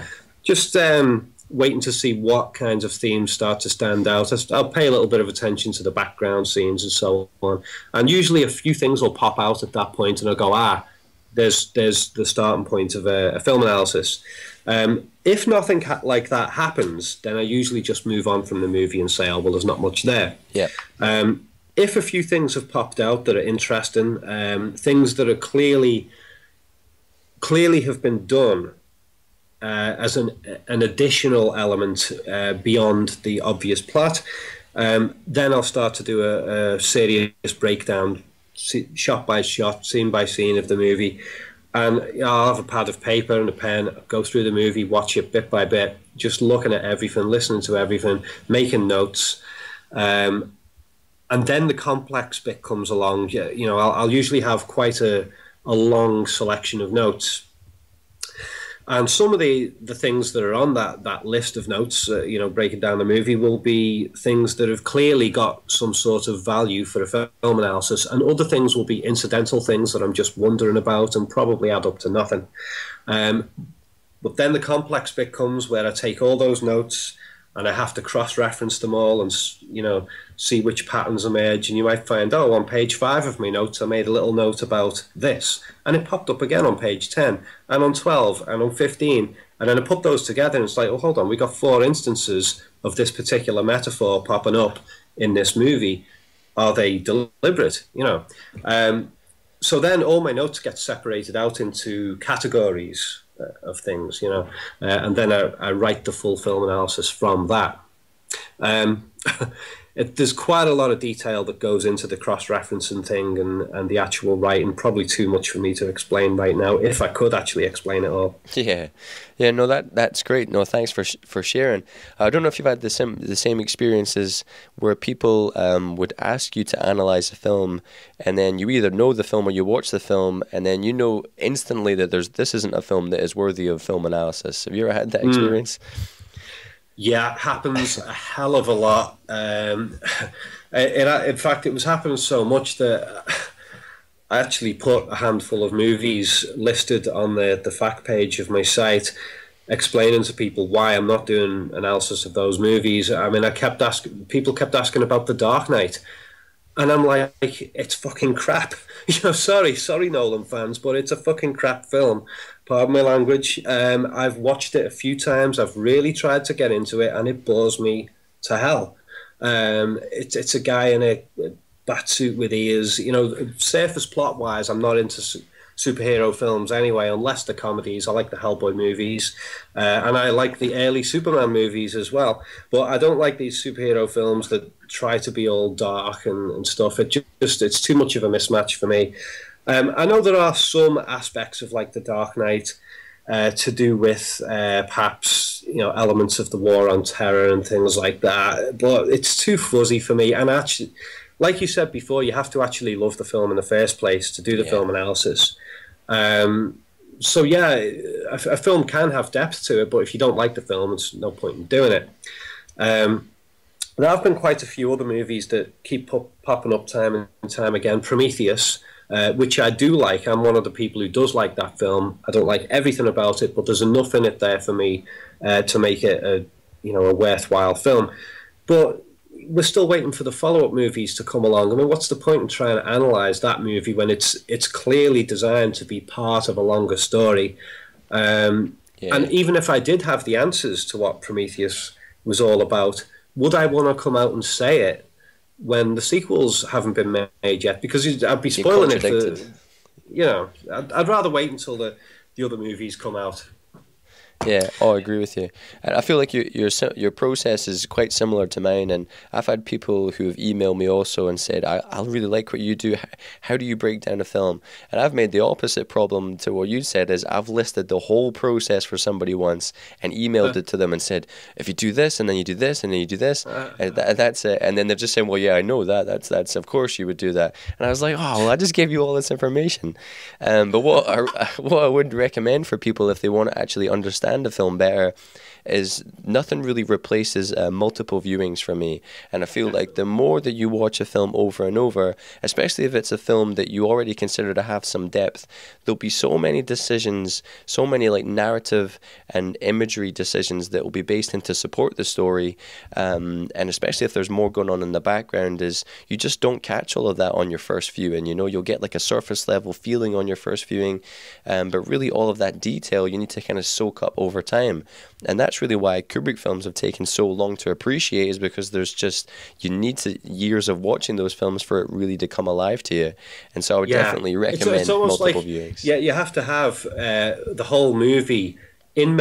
just um, waiting to see what kinds of themes start to stand out. I'll pay a little bit of attention to the background scenes and so on, and usually a few things will pop out at that point, and I'll go, ah, there's there's the starting point of a, a film analysis. Um, if nothing ha- like that happens, then I usually just move on from the movie and say, oh well, there's not much there. Yeah. Um, if a few things have popped out that are interesting, um, things that are clearly clearly have been done uh, as an an additional element uh, beyond the obvious plot, um, then I'll start to do a, a serious breakdown, shot by shot, scene by scene of the movie. And I'll have a pad of paper and a pen, go through the movie, watch it bit by bit, just looking at everything, listening to everything, making notes. Um, and then the complex bit comes along. You know, I'll, I'll usually have quite a, a long selection of notes. And some of the, the things that are on that, that list of notes, uh, you know, breaking down the movie, will be things that have clearly got some sort of value for a film analysis, and other things will be incidental things that I'm just wondering about and probably add up to nothing. Um, but then the complex bit comes where I take all those notes and I have to cross-reference them all and you know see which patterns emerge. And you might find, oh, on page five of my notes, I made a little note about this, and it popped up again on page ten, and on twelve, and on fifteen, and then I put those together, and it's like, oh, hold on, we got four instances of this particular metaphor popping up in this movie. Are they deliberate? You know. Um, so then all my notes get separated out into categories of things, you know, uh, and then I, I write the full film analysis from that. Um, it, there's quite a lot of detail that goes into the cross-referencing thing and, and the actual writing. Probably too much for me to explain right now. If I could actually explain it all. Yeah, yeah. No, that that's great. No, thanks for for sharing. I don't know if you've had the same the same experiences where people um, would ask you to analyze a film, and then you either know the film or you watch the film, and then you know instantly that there's this isn't a film that is worthy of film analysis. Have you ever had that hmm. experience? Mm. Yeah, it happens a hell of a lot. Um, it, it, in fact, it was happening so much that I actually put a handful of movies listed on the, the fact page of my site, explaining to people why I'm not doing analysis of those movies. I mean, I kept asking people kept asking about The Dark Knight, and I'm like, it's fucking crap. You know, sorry, sorry, Nolan fans, but it's a fucking crap film pardon my language. Um, I've watched it a few times. I've really tried to get into it, and it bores me to hell. Um, it's it's a guy in a bat suit with ears. You know, surface plot wise, I'm not into su- superhero films anyway, unless the comedies. I like the Hellboy movies, uh, and I like the early Superman movies as well. But I don't like these superhero films that try to be all dark and, and stuff. It just it's too much of a mismatch for me. Um, I know there are some aspects of like the Dark Knight uh, to do with uh, perhaps you know elements of the war on terror and things like that, but it's too fuzzy for me. And actually, like you said before, you have to actually love the film in the first place to do the yeah. film analysis. Um, so yeah, a, a, film can have depth to it, but if you don't like the film, it's no point in doing it. Um, there have been quite a few other movies that keep pop, popping up time and time again. Prometheus uh, which I do like. I'm one of the people who does like that film. I don't like everything about it, but there's enough in it there for me uh, to make it a you know a worthwhile film. But we're still waiting for the follow-up movies to come along. I mean, what's the point in trying to analyze that movie when it's it's clearly designed to be part of a longer story? Um, yeah. And even if I did have the answers to what Prometheus was all about, would I want to come out and say it? When the sequels haven't been made yet because I'd be spoiling it for you know I'd, I'd rather wait until the the other movies come out yeah, oh, I agree with you. And I feel like your your your process is quite similar to mine. And I've had people who have emailed me also and said, "I I really like what you do. How do you break down a film?" And I've made the opposite problem to what you said. Is I've listed the whole process for somebody once and emailed uh, it to them and said, "If you do this and then you do this and then you do this, uh, and th- that's it." And then they're just saying, "Well, yeah, I know that. That's that's of course you would do that." And I was like, "Oh, well, I just gave you all this information." Um, but what I, what I would recommend for people if they want to actually understand understand the film better is nothing really replaces uh, multiple viewings for me. And I feel like the more that you watch a film over and over, especially if it's a film that you already consider to have some depth, there'll be so many decisions, so many like narrative and imagery decisions that will be based in to support the story. Um, and especially if there's more going on in the background, is you just don't catch all of that on your first viewing. You know, you'll get like a surface level feeling on your first viewing, um, but really all of that detail you need to kind of soak up over time. And that's really why Kubrick films have taken so long to appreciate is because there's just you need to years of watching those films for it really to come alive to you. And so I would yeah. definitely recommend it's, it's multiple like, viewings. Yeah, you have to have uh, the whole movie in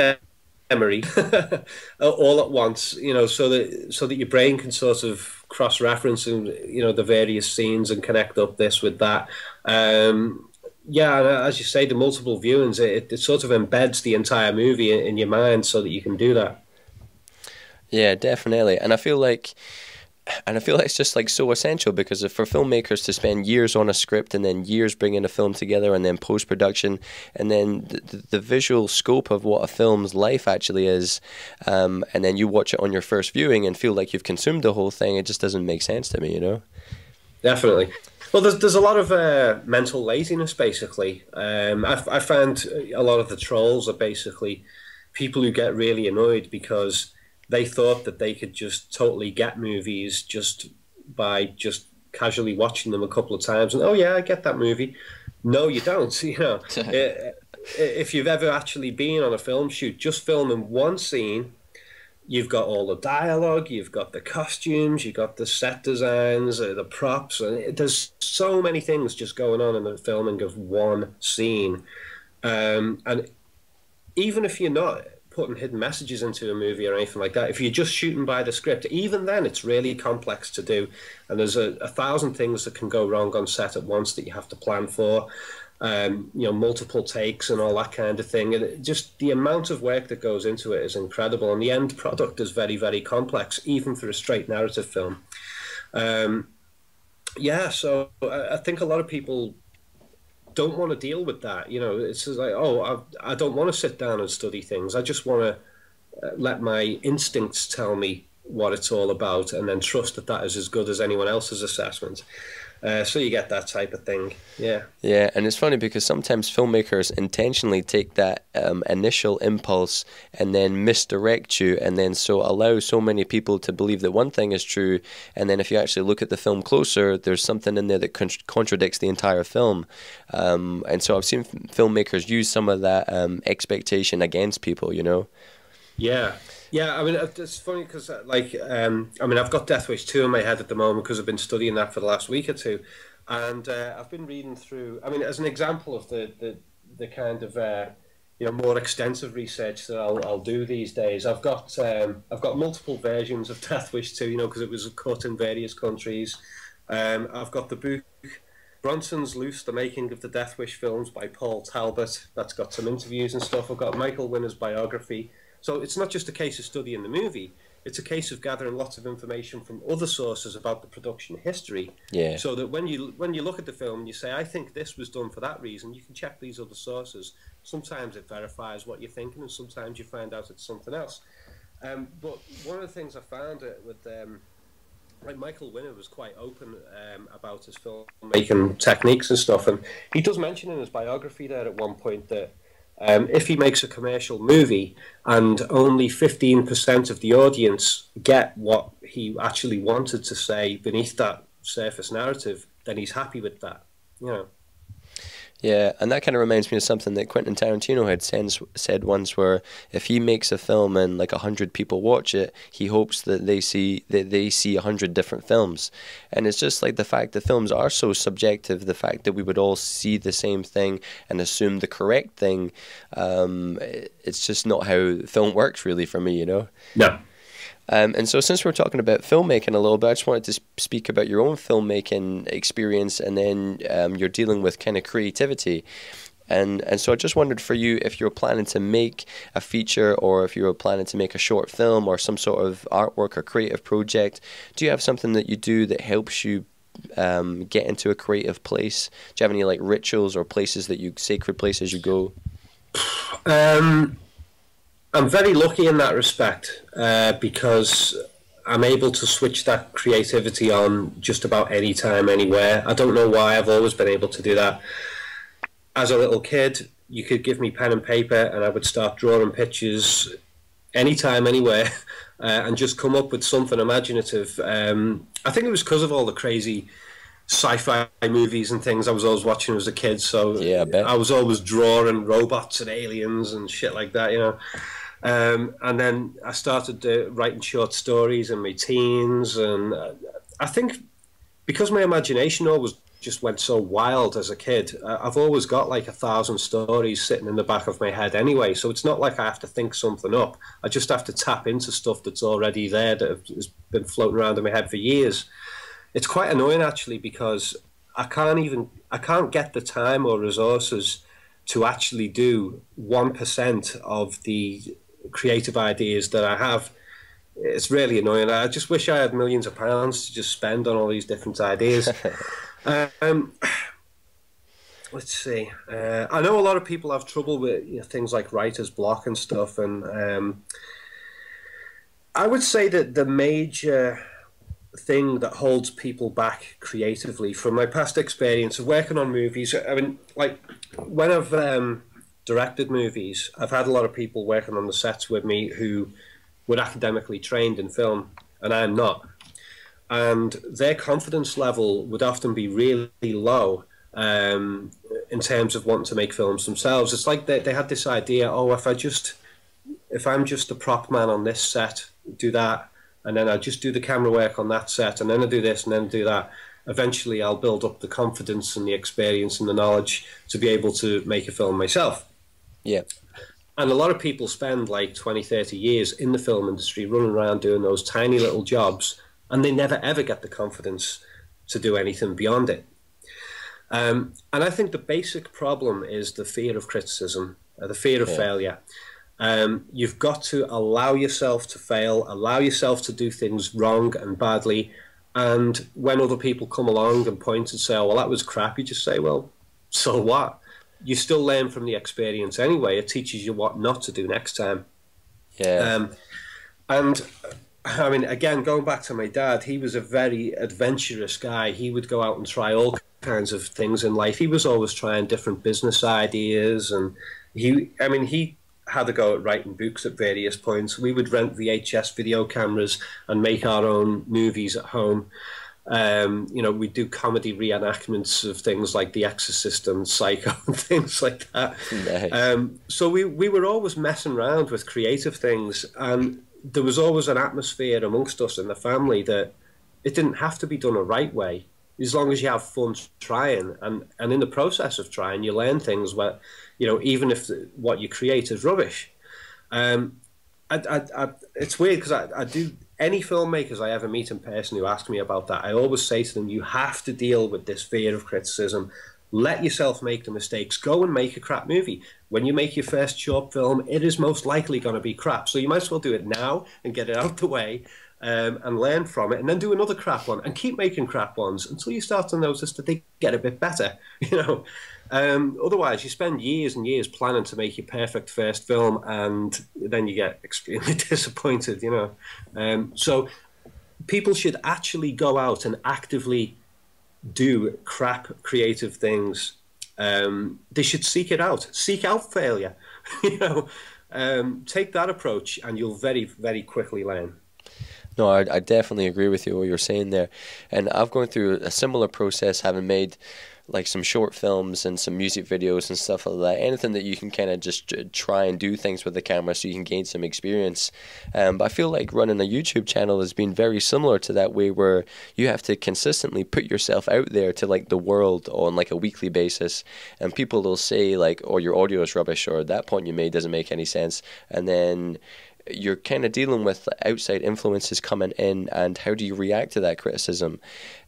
memory all at once, you know, so that so that your brain can sort of cross reference and you know the various scenes and connect up this with that. Um, yeah, as you say, the multiple viewings, it, it sort of embeds the entire movie in, in your mind so that you can do that. Yeah, definitely. And I feel like and I feel like it's just like so essential because for filmmakers to spend years on a script and then years bringing a film together and then post production and then the, the, visual scope of what a film's life actually is, um, and then you watch it on your first viewing and feel like you've consumed the whole thing, it just doesn't make sense to me, you know? Definitely. Well, there's there's a lot of uh, mental laziness basically. Um, I I found a lot of the trolls are basically people who get really annoyed because they thought that they could just totally get movies just by just casually watching them a couple of times and oh yeah I get that movie. No, you don't. You know, if you've ever actually been on a film shoot, just filming one scene you've got all the dialogue, you've got the costumes, you've got the set designs, uh, the props, and there's so many things just going on in the filming of one scene. Um, and even if you're not putting hidden messages into a movie or anything like that. If you're just shooting by the script, even then it's really complex to do, and there's a, a thousand things that can go wrong on set at once that you have to plan for. Um, you know, multiple takes and all that kind of thing. And it, just the amount of work that goes into it is incredible, and the end product is very, very complex, even for a straight narrative film. Um, yeah, so I, I think a lot of people don't want to deal with that. You know, it's like, oh, I, I don't want to sit down and study things. I just want to uh, let my instincts tell me what it's all about and then trust that that is as good as anyone else's assessment. Uh, so you get that type of thing, yeah. Yeah, and it's funny because sometimes filmmakers intentionally take that um, initial impulse and then misdirect you, and then so allow so many people to believe that one thing is true, and then if you actually look at the film closer, there's something in there that con- contradicts the entire film. Um, and so I've seen filmmakers use some of that um, expectation against people, you know. Yeah, yeah, I mean, it's funny because, uh, like, um, I mean, I've got Death Wish 2 in my head at the moment because I've been studying that for the last week or two. And uh, I've been reading through, I mean, as an example of the, the, the kind of, uh, you know, more extensive research that I'll, I'll do these days, I've got, um, I've got multiple versions of Death Wish 2, you know, because it was cut in various countries. Um, I've got the book Bronson's Loose, the making of the Death Wish films by Paul Talbot. That's got some interviews and stuff. I've got Michael Winner's biography. So it's not just a case of studying the movie; it's a case of gathering lots of information from other sources about the production history. Yeah. So that when you when you look at the film and you say, "I think this was done for that reason," you can check these other sources. Sometimes it verifies what you're thinking, and sometimes you find out it's something else. Um, but one of the things I found it with um, like Michael Winner was quite open um, about his filmmaking techniques and stuff, and he does mention in his biography there at one point that um, if he makes a commercial movie and only 15% of the audience get what he actually wanted to say beneath that surface narrative, then he's happy with that. You know. Yeah, and that kind of reminds me of something that Quentin Tarantino had said once, where if he makes a film and like a hundred people watch it, he hopes that they see that they see a hundred different films, and it's just like the fact that films are so subjective. The fact that we would all see the same thing and assume the correct thing, um, it's just not how film works, really, for me. You know. No. Um, and so, since we're talking about filmmaking a little bit, I just wanted to speak about your own filmmaking experience, and then um, you're dealing with kind of creativity. And and so I just wondered for you if you're planning to make a feature or if you're planning to make a short film or some sort of artwork or creative project. Do you have something that you do that helps you um, get into a creative place? Do you have any like rituals or places that you sacred places you go? Um, I'm very lucky in that respect uh, because I'm able to switch that creativity on just about any time, anywhere. I don't know why I've always been able to do that. As a little kid, you could give me pen and paper, and I would start drawing pictures anytime, anywhere, uh, and just come up with something imaginative. Um, I think it was because of all the crazy sci-fi movies and things I was always watching as a kid. So yeah, I, I was always drawing robots and aliens and shit like that, you know. Um, and then I started uh, writing short stories in my teens, and uh, I think because my imagination always just went so wild as a kid, I've always got like a thousand stories sitting in the back of my head anyway. So it's not like I have to think something up. I just have to tap into stuff that's already there that has been floating around in my head for years. It's quite annoying actually because I can't even I can't get the time or resources to actually do one percent of the creative ideas that I have. It's really annoying. I just wish I had millions of pounds to just spend on all these different ideas. um, let's see. Uh, I know a lot of people have trouble with you know, things like writer's block and stuff, and um, I would say that the major thing that holds people back creatively, from my past experience of working on movies, I mean, like when I've um, directed movies, I've had a lot of people working on the sets with me who were academically trained in film, and I'm not. And their confidence level would often be really low um, in terms of wanting to make films themselves. It's like they, they had this idea oh, if I just, if I'm just the prop man on this set, do that, and then I just do the camera work on that set, and then I do this, and then I do that eventually I'll build up the confidence and the experience and the knowledge to be able to make a film myself. Yeah. And a lot of people spend like 20, 30 years in the film industry running around doing those tiny little jobs, and they never ever get the confidence to do anything beyond it. Um, and I think the basic problem is the fear of criticism, uh, the fear of yeah. failure. Um, you've got to allow yourself to fail, allow yourself to do things wrong and badly. And when other people come along and point and say, oh, well, that was crap, you just say, well, so what? You still learn from the experience anyway. It teaches you what not to do next time. Yeah. Um, and I mean, again, going back to my dad, he was a very adventurous guy. He would go out and try all kinds of things in life. He was always trying different business ideas, and he, I mean, he had a go at writing books at various points. We would rent VHS video cameras and make our own movies at home. Um, you know, we do comedy reenactments of things like The Exorcist and Psycho and things like that. Nice. Um, so we, we were always messing around with creative things, and there was always an atmosphere amongst us in the family that it didn't have to be done a right way. As long as you have fun trying, and, and in the process of trying, you learn things where you know, even if the, what you create is rubbish. Um, I, I, I, it's weird because I, I do any filmmakers I ever meet in person who ask me about that, I always say to them, you have to deal with this fear of criticism. Let yourself make the mistakes. Go and make a crap movie. When you make your first short film, it is most likely going to be crap. So you might as well do it now and get it out of the way um, and learn from it, and then do another crap one and keep making crap ones until you start to notice that they get a bit better. You know, um, otherwise, you spend years and years planning to make your perfect first film, and then you get extremely disappointed. You know, um, so people should actually go out and actively do crap creative things. Um, they should seek it out, seek out failure. you know, um, take that approach, and you'll very, very quickly learn. No, I, I definitely agree with you what you're saying there, and I've gone through a similar process, having made like some short films and some music videos and stuff like that. Anything that you can kind of just try and do things with the camera so you can gain some experience. Um, but I feel like running a YouTube channel has been very similar to that way where you have to consistently put yourself out there to like the world on like a weekly basis. And people will say like, oh, your audio is rubbish or that point you made doesn't make any sense. And then you're kind of dealing with outside influences coming in and how do you react to that criticism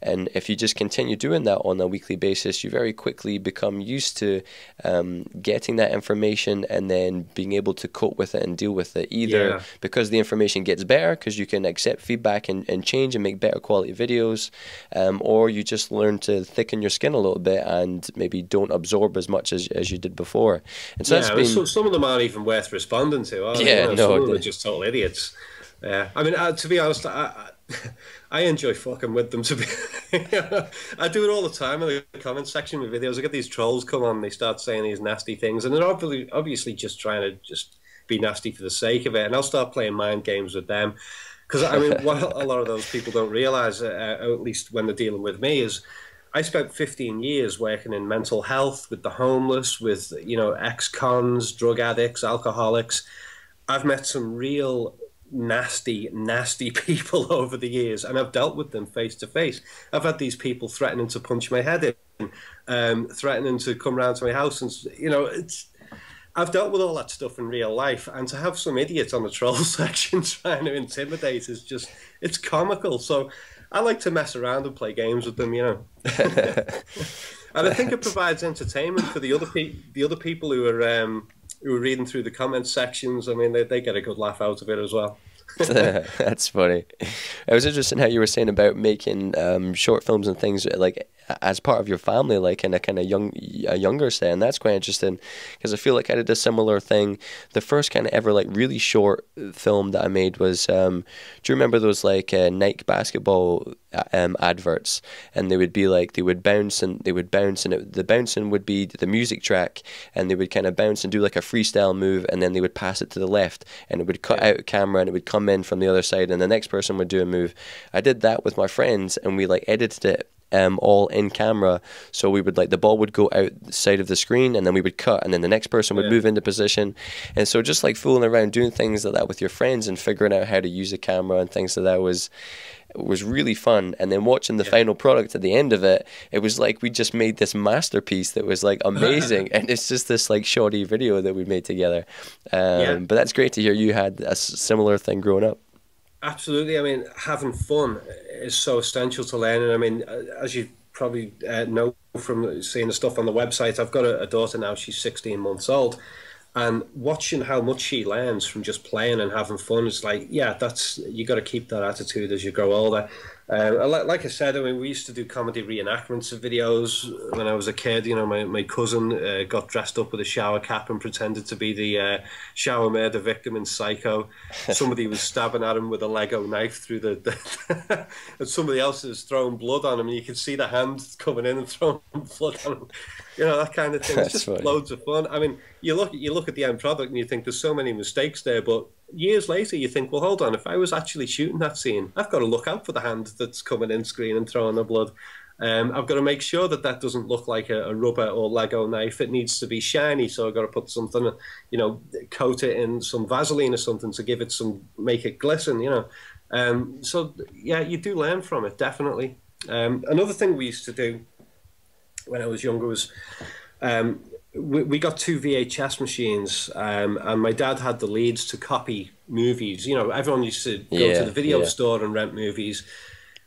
and if you just continue doing that on a weekly basis you very quickly become used to um, getting that information and then being able to cope with it and deal with it either yeah. because the information gets better because you can accept feedback and, and change and make better quality videos um, or you just learn to thicken your skin a little bit and maybe don't absorb as much as, as you did before and so yeah, been, so, some of them aren't even worth responding to yeah, know, no, just total idiots. Yeah, I mean, uh, to be honest, I, I enjoy fucking with them. To be, I do it all the time in the comment section with videos. I get these trolls come on, they start saying these nasty things, and they're obviously obviously just trying to just be nasty for the sake of it. And I'll start playing mind games with them because I mean, what a lot of those people don't realize, uh, at least when they're dealing with me, is. I spent 15 years working in mental health with the homeless, with you know ex-cons, drug addicts, alcoholics, I've met some real nasty, nasty people over the years, and I've dealt with them face to face. I've had these people threatening to punch my head in, um, threatening to come round to my house, and you know, it's. I've dealt with all that stuff in real life, and to have some idiot on the troll section trying to intimidate is just—it's comical. So, I like to mess around and play games with them, you know. and I think it provides entertainment for the other pe- the other people who are um, who were reading through the comment sections, I mean, they, they get a good laugh out of it as well. That's funny. It was interesting how you were saying about making um, short films and things like as part of your family, like in a kind of young, a younger set, and that's quite interesting because I feel like I did a similar thing. The first kind of ever like really short film that I made was, um, do you remember those like uh, Nike basketball uh, um, adverts? And they would be like they would bounce and they would bounce, and it, the bouncing would be the music track, and they would kind of bounce and do like a freestyle move, and then they would pass it to the left, and it would cut yeah. out camera, and it would come in from the other side, and the next person would do a move. I did that with my friends, and we like edited it um, all in camera. So we would like the ball would go out the side of the screen, and then we would cut, and then the next person would Yeah. move into position. And so just like fooling around, doing things like that with your friends, and figuring out how to use a camera and things like that was was really fun. And then watching the final product at the end of it, it was like we just made this masterpiece that was like amazing. and it's just this like shoddy video that we made together. Um, Yeah. But that's great to hear you had a similar thing growing up. Absolutely. I mean, having fun is so essential to learning. I mean, uh, as you probably uh, know from seeing the stuff on the website, I've got a, a daughter now. She's 16 months old, and watching how much she learns from just playing and having fun is like, yeah, that's you got to keep that attitude as you grow older. Uh, like, like I said, I mean, we used to do comedy reenactments of videos when I was a kid. You know, my, my cousin uh, got dressed up with a shower cap and pretended to be the uh, shower murder victim in Psycho. Somebody was stabbing at him with a Lego knife through the, the and somebody else is throwing blood on him, and you can see the hand coming in and throwing blood on him. You know that kind of thing. It's just funny. loads of fun. I mean, you look you look at the end product and you think there's so many mistakes there, but years later you think, well, hold on, if I was actually shooting that scene, I've got to look out for the hand that's coming in screen and throwing the blood. Um, I've got to make sure that that doesn't look like a, a rubber or Lego knife. It needs to be shiny, so I've got to put something, you know, coat it in some Vaseline or something to give it some, make it glisten, you know. Um, so yeah, you do learn from it definitely. Um, another thing we used to do when I was younger was um, we, we got two VHS machines, um, and my dad had the leads to copy movies. You know, everyone used to go Yeah, to the video yeah. store and rent movies.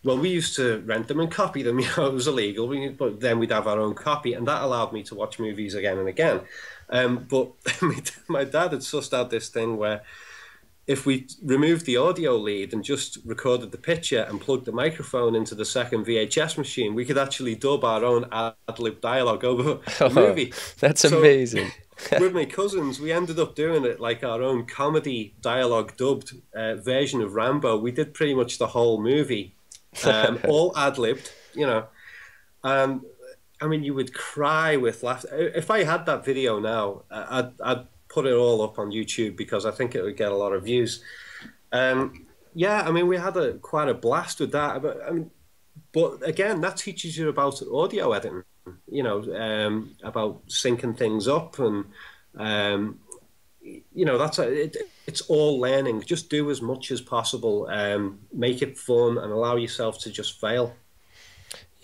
Well, we used to rent them and copy them. You know, it was illegal, we, but then we'd have our own copy, and that allowed me to watch movies again and again. Um, but my, my dad had sussed out this thing where if we removed the audio lead and just recorded the picture and plugged the microphone into the second VHS machine, we could actually dub our own ad lib dialogue over the movie. That's So- amazing. With my cousins, we ended up doing it like our own comedy dialogue dubbed uh, version of Rambo. We did pretty much the whole movie, um, all ad libbed, you know. And I mean, you would cry with laughter. If I had that video now, I'd, I'd put it all up on YouTube because I think it would get a lot of views. Um, yeah, I mean, we had a quite a blast with that. But I mean, but again, that teaches you about audio editing. You know, um, about syncing things up and. Um, you know that's a, it, it's all learning just do as much as possible um, make it fun and allow yourself to just fail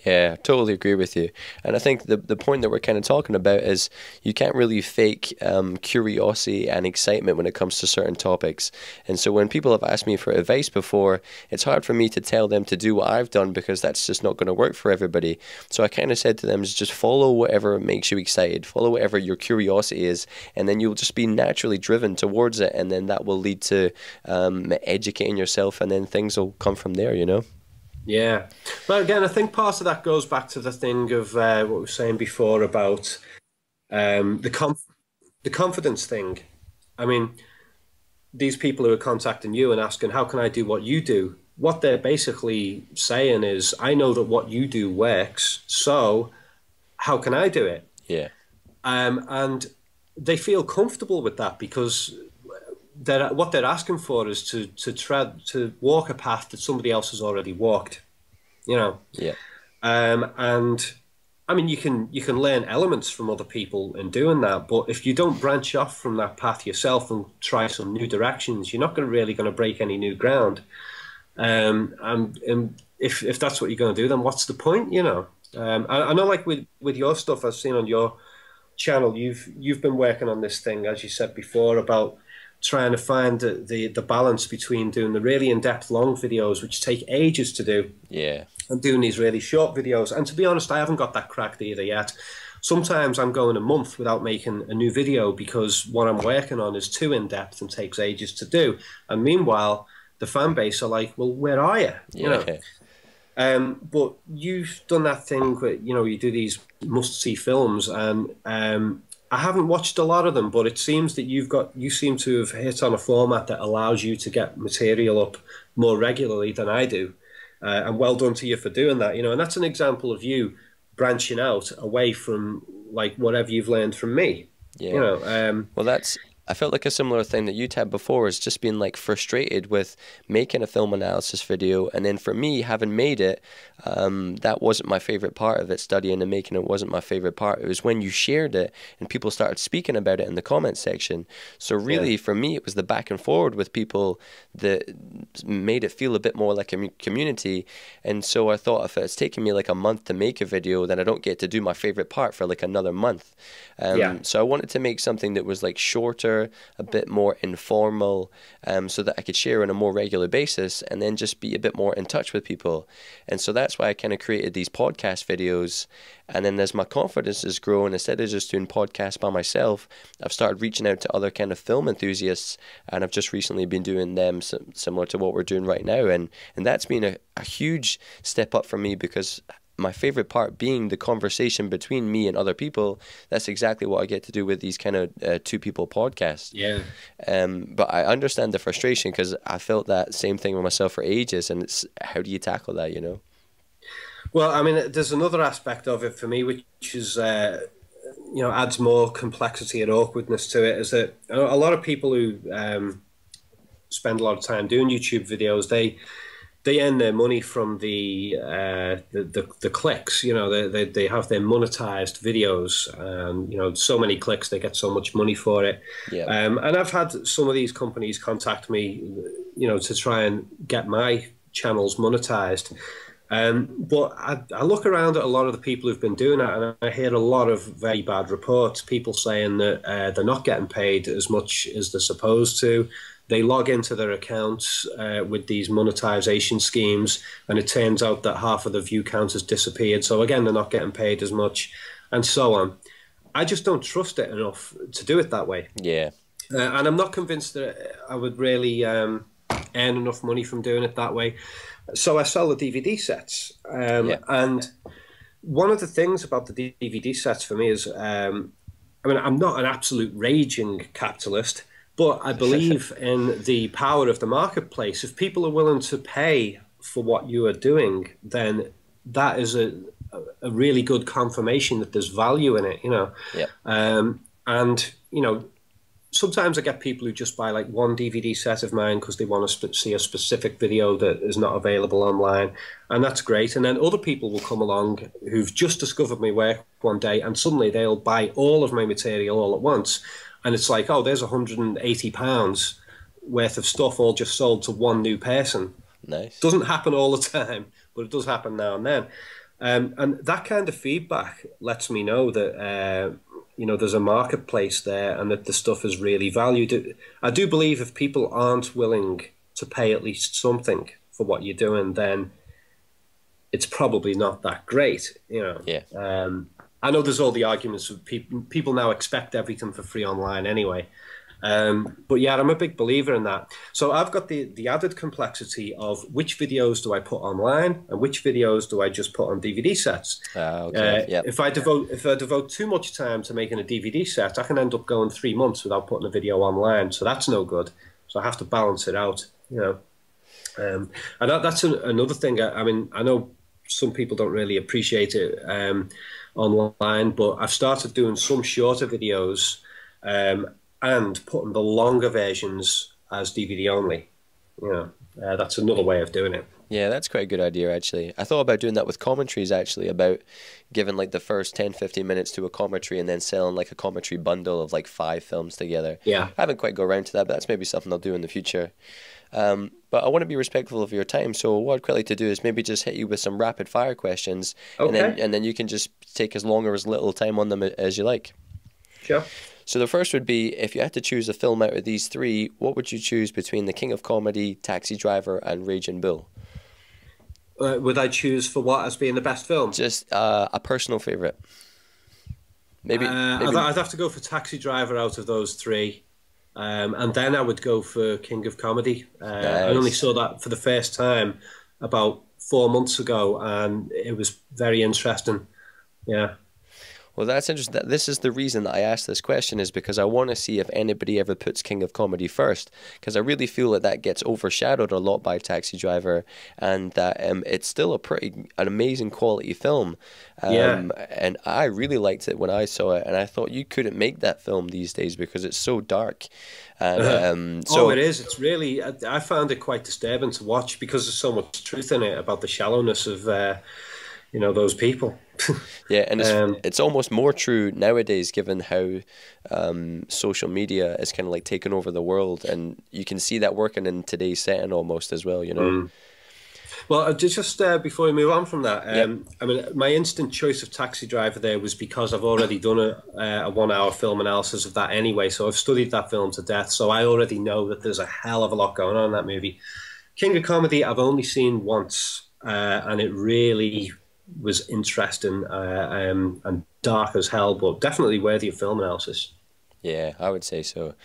Yeah, totally agree with you. And I think the the point that we're kind of talking about is you can't really fake um, curiosity and excitement when it comes to certain topics. And so when people have asked me for advice before, it's hard for me to tell them to do what I've done because that's just not going to work for everybody. So I kind of said to them, just follow whatever makes you excited, follow whatever your curiosity is, and then you'll just be naturally driven towards it, and then that will lead to um, educating yourself, and then things will come from there. You know. Yeah, but again, I think part of that goes back to the thing of uh, what we were saying before about um, the conf- the confidence thing. I mean, these people who are contacting you and asking, "How can I do what you do?" What they're basically saying is, "I know that what you do works, so how can I do it?" Yeah. um, and they feel comfortable with that because they're, what they're asking for is to to tread to walk a path that somebody else has already walked, you know. Yeah. Um, and I mean, you can you can learn elements from other people in doing that, but if you don't branch off from that path yourself and try some new directions, you're not going really going to break any new ground. Um, and, and if if that's what you're going to do, then what's the point? You know. Um, I, I know, like with with your stuff, I've seen on your channel, you've you've been working on this thing, as you said before, about trying to find the, the, the balance between doing the really in-depth long videos which take ages to do Yeah. and doing these really short videos. And to be honest i haven't got that cracked either yet. Sometimes i'm going a month without making a new video because what i'm working on is too in-depth and takes ages to do. And meanwhile the fan base are like well where are you you know? Yeah. um, but you've done that thing where you know you do these must-see films, and um, I haven't watched a lot of them, but it seems that you've got you seem to have hit on a format that allows you to get material up more regularly than I do, uh, and well done to you for doing that. You know, and that's an example of you branching out away from like whatever you've learned from me. Yeah. You know, um, Well, that's I felt like a similar thing that you'd had before is just being like frustrated with making a film analysis video. And then for me, having made it, um, that wasn't my favorite part of it. Studying and making it wasn't my favorite part. It was when you shared it and people started speaking about it in the comment section. So really, yeah. for me, it was the back and forward with people that made it feel a bit more like a community. And so I thought if it's taking me like a month to make a video, then I don't get to do my favorite part for like another month. Um, yeah. So I wanted to make something that was like shorter a bit more informal, um, so that I could share on a more regular basis and then just be a bit more in touch with people. And so that's why I kind of created these podcast videos. And then as my confidence is growing, instead of just doing podcasts by myself, I've started reaching out to other kind of film enthusiasts, and I've just recently been doing them similar to what we're doing right now. And and that's been a, a huge step up for me because my favorite part being the conversation between me and other people. That's exactly what I get to do with these kind of uh, two people podcasts. Yeah. Um, but I understand the frustration because I felt that same thing with myself for ages, and it's how do you tackle that? You know. Well, I mean, there's another aspect of it for me, which is. Uh, you know, adds more complexity and awkwardness to it. Is that a lot of people who um, spend a lot of time doing YouTube videos, they they earn their money from the uh, the, the, the clicks. You know, they, they, they have their monetized videos. Um, you know, so many clicks, they get so much money for it. Yeah. Um, and I've had some of these companies contact me, you know, to try and get my channels monetized. Um, but I, I, look around at a lot of the people who've been doing that, and I hear a lot of very bad reports. People saying that uh, they're not getting paid as much as they're supposed to they log into their accounts uh, with these monetization schemes, and it turns out that half of the view count has disappeared. So again, they're not getting paid as much, and so on. I just don't trust it enough to do it that way. Yeah, uh, and I'm not convinced that I would really um, earn enough money from doing it that way. So I sell the DVD sets, um, yeah. and one of the things about the DVD sets for me is, um, I mean, I'm not an absolute raging capitalist but I believe in the power of the marketplace. If people are willing to pay for what you are doing, then that is a, a really good confirmation that there's value in it, you know. Yeah. Um, and, you know, sometimes I get people who just buy like one DVD set of mine because they want to see a specific video that is not available online, and that's great. And then other people will come along who've just discovered my work one day, and suddenly they'll buy all of my material all at once and it's like, oh, there's 180 pounds worth of stuff all just sold to one new person. Nice. Doesn't happen all the time, but it does happen now and then. Um, and that kind of feedback lets me know that uh, you know there's a marketplace there and that the stuff is really valued. I do believe if people aren't willing to pay at least something for what you're doing, then it's probably not that great. You know. Yeah. Um, I know there's all the arguments of people. People now expect everything for free online anyway. Um, but yeah, I'm a big believer in that. So I've got the the added complexity of which videos do I put online and which videos do I just put on DVD sets. Uh, okay. uh, yep. If I devote if I devote too much time to making a DVD set, I can end up going three months without putting a video online. So that's no good. So I have to balance it out. You know, um, and that, that's an, another thing. I, I, mean, I know some people don't really appreciate it. Um, online, but I've started doing some shorter videos um, and putting the longer versions as DVD only. You know, uh, that's another way of doing it. Yeah, that's quite a good idea, actually. I thought about doing that with commentaries, actually, about giving like the first 10, 15 minutes to a commentary and then selling like a commentary bundle of like five films together. Yeah. I haven't quite got around to that, but that's maybe something I'll do in the future. Um, but I want to be respectful of your time. So what I'd quite like to do is maybe just hit you with some rapid fire questions, okay. and then and then you can just take as long or as little time on them as you like. Sure. So the first would be if you had to choose a film out of these three, what would you choose between The King of Comedy, Taxi Driver, and Raging Bull? Uh, would I choose for what as being the best film? Just uh, a personal favorite. Maybe, uh, maybe... I'd, I'd have to go for Taxi Driver out of those three. Um, and then I would go for King of Comedy. Uh, nice. I only saw that for the first time about four months ago, and it was very interesting. Yeah. Well, that's interesting. This is the reason that I asked this question is because I want to see if anybody ever puts King of Comedy first, because I really feel that that gets overshadowed a lot by Taxi Driver, and that um, it's still a pretty an amazing quality film. Um, Yeah. And I really liked it when I saw it, and I thought you couldn't make that film these days because it's so dark. And um, so oh, it is. It's really. I, I found it quite disturbing to watch because there's so much truth in it about the shallowness of, uh, you know, those people. Yeah, and it's, Um, it's almost more true nowadays, given how um, social media is kind of like taking over the world, and you can see that working in today's setting almost as well. You know, Mm. Well, uh, just uh, before we move on from that, um, I mean, my instant choice of Taxi Driver there was because I've already done a, uh, a one-hour film analysis of that anyway. So I've studied that film to death. So I already know that there's a hell of a lot going on in that movie. King of Comedy, I've only seen once, uh, and it really was interesting uh, um, and dark as hell, but definitely worthy of film analysis. yeah, I would say so.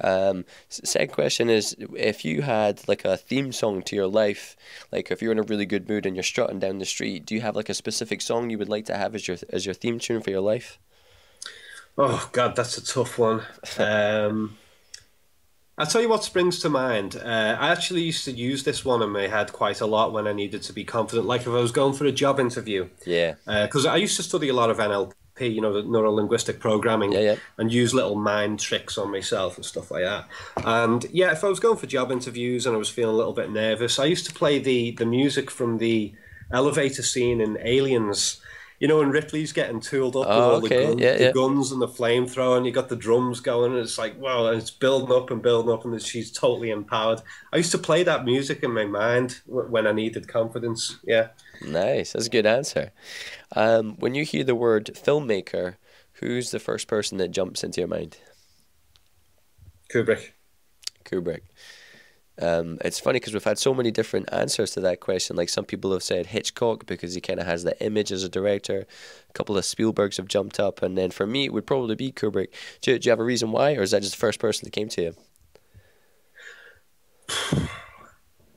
Um, second question is, if you had like a theme song to your life, like if you're in a really good mood and you're strutting down the street, do you have like a specific song you would like to have as your as your theme tune for your life? Oh God, that's a tough one. Um, I'll tell you what springs to mind. Uh, I actually used to use this one in my head quite a lot when I needed to be confident, like if I was going for a job interview. Yeah, Because I used to study a lot of NLP, you know, the neuro linguistic programming, Yeah, yeah. and use little mind tricks on myself and stuff like that. And yeah, if I was going for job interviews and I was feeling a little bit nervous, I used to play the the music from the elevator scene in Aliens. You know, when Ripley's getting tooled up with Oh, all okay. the, gun, Yeah, the yeah. guns and the flamethrower, and you got the drums going, and it's like, wow, and it's building up and building up, and she's totally empowered. I used to play that music in my mind when I needed confidence. Yeah. nice. That's a good answer. Um, when you hear the word filmmaker, who's the first person that jumps into your mind? Kubrick. Kubrick. Um, it's funny because we've had so many different answers to that question. Like some people have said Hitchcock because he kind of has the image as a director. A couple of Spielbergs have jumped up, and then for me it would probably be Kubrick. Do, do you have a reason why, or is that just the first person that came to you?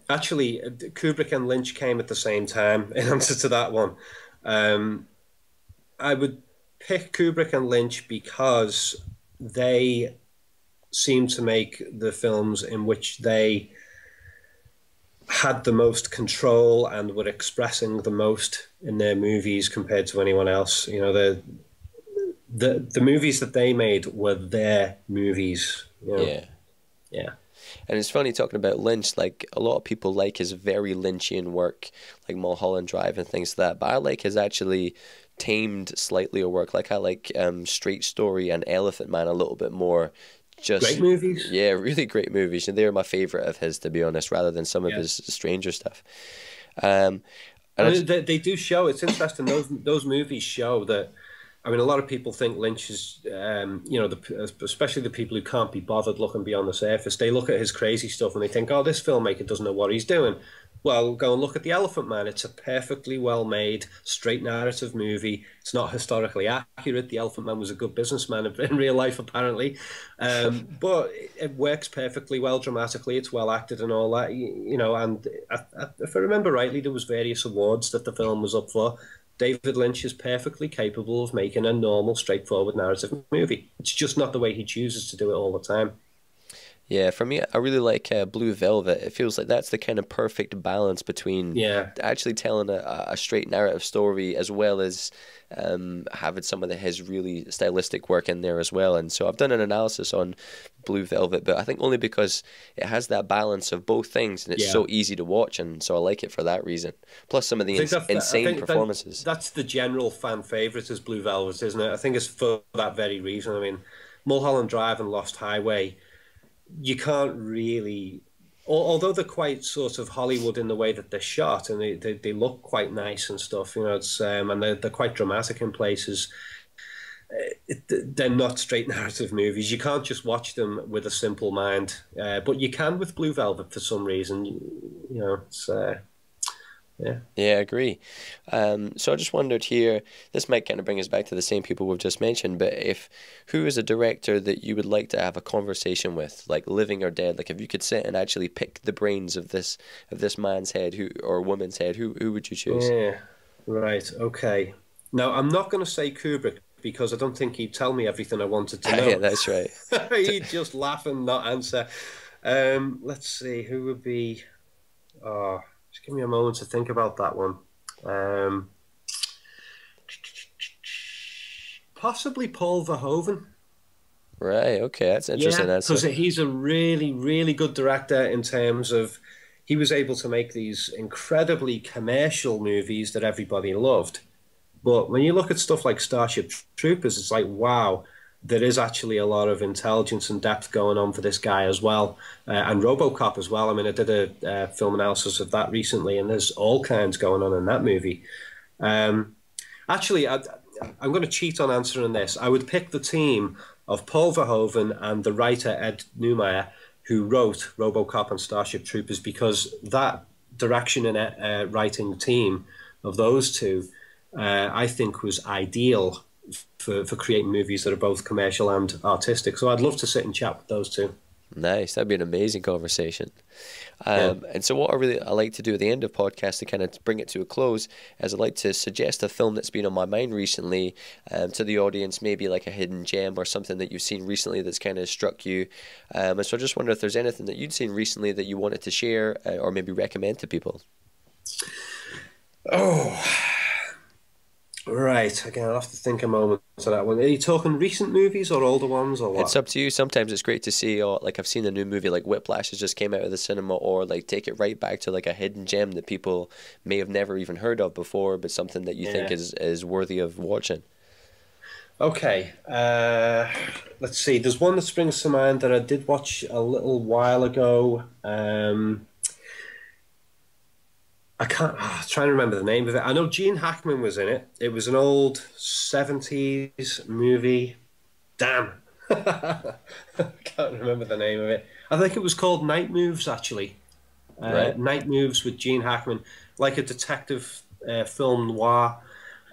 Actually, uh, Kubrick and Lynch came at the same time. In answer to that one, um, I would pick Kubrick and Lynch because they seem to make the films in which they had the most control and were expressing the most in their movies compared to anyone else. You know, the the the movies that they made were their movies. You know? Yeah. yeah. And it's funny talking about Lynch. Like a lot of people like his very Lynchian work, like Mulholland Drive and things like that. But I like his actually tamed slightly a work. Like I like um, Straight Story and Elephant Man a little bit more. Just Great movies. Yeah, really great movies, and they're my favorite of his, to be honest, rather than some of his stranger stuff. Um, and I I mean, they, they do show. It's interesting. Those those movies show that. I mean, a lot of people think Lynch is, um, you know, the, especially the people who can't be bothered looking beyond the surface. They look at his crazy stuff and they think, "Oh, this filmmaker doesn't know what he's doing." Well, go and look at the Elephant Man. It's a perfectly well made, straight narrative movie. It's not historically accurate. The Elephant Man was a good businessman in real life, apparently, um, but it works perfectly well dramatically. It's well acted and all that, you, know. And if I remember rightly, there was various awards that the film was up for. David Lynch is perfectly capable of making a normal, straightforward narrative movie. It's just not the way he chooses to do it all the time. Yeah, for me, I really like uh, Blue Velvet. It feels like that's the kind of perfect balance between Yeah. actually telling a, a straight narrative story as well as um, having some of the, his really stylistic work in there as well. And so I've done an analysis on Blue Velvet, but I think only because it has that balance of both things and it's Yeah. so easy to watch, and so I like it for that reason. Plus some of the ins- insane think that- performances. that's the general fan favourite is Blue Velvet, isn't it? I think it's for that very reason. I mean, Mulholland Drive and Lost Highway, you can't really. Although they're quite sort of Hollywood in the way that they're shot and they, they, they look quite nice and stuff, you know, it's um, and they're, they're quite dramatic in places. uh, It, they're not straight narrative movies. You can't just watch them with a simple mind, uh, but you can with Blue Velvet for some reason. You, know, it's uh, yeah. Yeah, I agree. Um, so I just wondered here, this might kind of bring us back to the same people we've just mentioned, but if who is a director that you would like to have a conversation with, like living or dead, like if you could sit and actually pick the brains of this of this man's head who or woman's head, who who would you choose? Yeah, right. Okay. Now, I'm not going to say Kubrick because I don't think he'd tell me everything I wanted to know. yeah, that's right. he'd just laugh and not answer. Um, let's see, who would be. Oh, just give me a moment to think about that one. Um, possibly Paul Verhoeven. Right. Okay, that's interesting. Yeah, because he's a really, really good director in terms of he was able to make these incredibly commercial movies that everybody loved. But when you look at stuff like Starship Troopers, it's like wow, there is actually a lot of intelligence and depth going on for this guy as well, uh, and RoboCop as well. I mean, I did a uh, film analysis of that recently, and there's all kinds going on in that movie. Um, actually, I, I'm going to cheat on answering this. I would pick the team of Paul Verhoeven and the writer Ed Neumeyer, who wrote RoboCop and Starship Troopers, because that direction and uh, writing team of those two, uh, I think, was ideal for, for creating movies that are both commercial and artistic. So I'd love to sit and chat with those two. Nice. That'd be an amazing conversation. Um, yeah. And so, what I really I like to do at the end of podcasts to kind of bring it to a close is I like to suggest a film that's been on my mind recently um, to the audience, maybe like a hidden gem or something that you've seen recently that's kind of struck you. Um, and so, I just wonder if there's anything that you'd seen recently that you wanted to share uh, or maybe recommend to people. Oh, Right. Again, I'll have to think a moment to that one. Are you talking recent movies or older ones or what? It's up to you. Sometimes it's great to see, or like I've seen a new movie like Whiplash has just came out of the cinema, or like take it right back to like a hidden gem that people may have never even heard of before, but something that you yeah. think is is worthy of watching. Okay. Uh, let's see. There's one that springs to mind that I did watch a little while ago. Um, I can't. Oh, I'm trying to remember the name of it. I know Gene Hackman was in it. It was an old '70s movie. Damn, I can't remember the name of it. I think it was called Night Moves. Actually, uh. Night Moves with Gene Hackman, like a detective uh, film noir.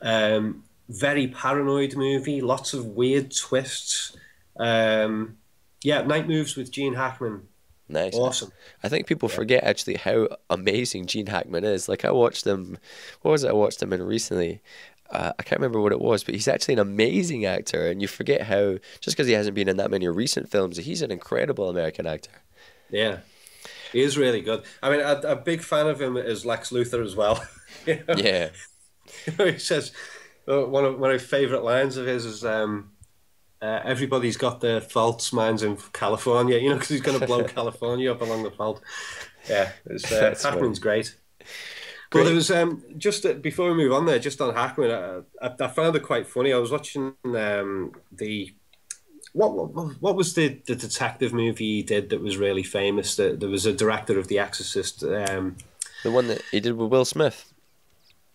Um, very paranoid movie. Lots of weird twists. Um, yeah, Night Moves with Gene Hackman. Nice. Awesome. I think people yeah. forget actually how amazing Gene Hackman is. Like I watched him, what was it I watched him in recently? Uh, I can't remember what it was, but he's actually an amazing actor, and you forget how just because he hasn't been in that many recent films, he's an incredible American actor. Yeah, he is really good. I mean, a, a big fan of him is Lex Luthor as well. you know? Yeah, he says uh, one of one of my favorite lines of his is. Um, uh, everybody's got their faults. Mine's in California, you know, because he's going to blow California up along the fault. Yeah, it's, uh, Hackman's great. But it was um, just uh, before we move on there, just on Hackman, uh, I, I, found it quite funny. I was watching um, the what, what what was the, the detective movie he did that was really famous? That there was a director of The Exorcist. Um, the one that he did with Will Smith.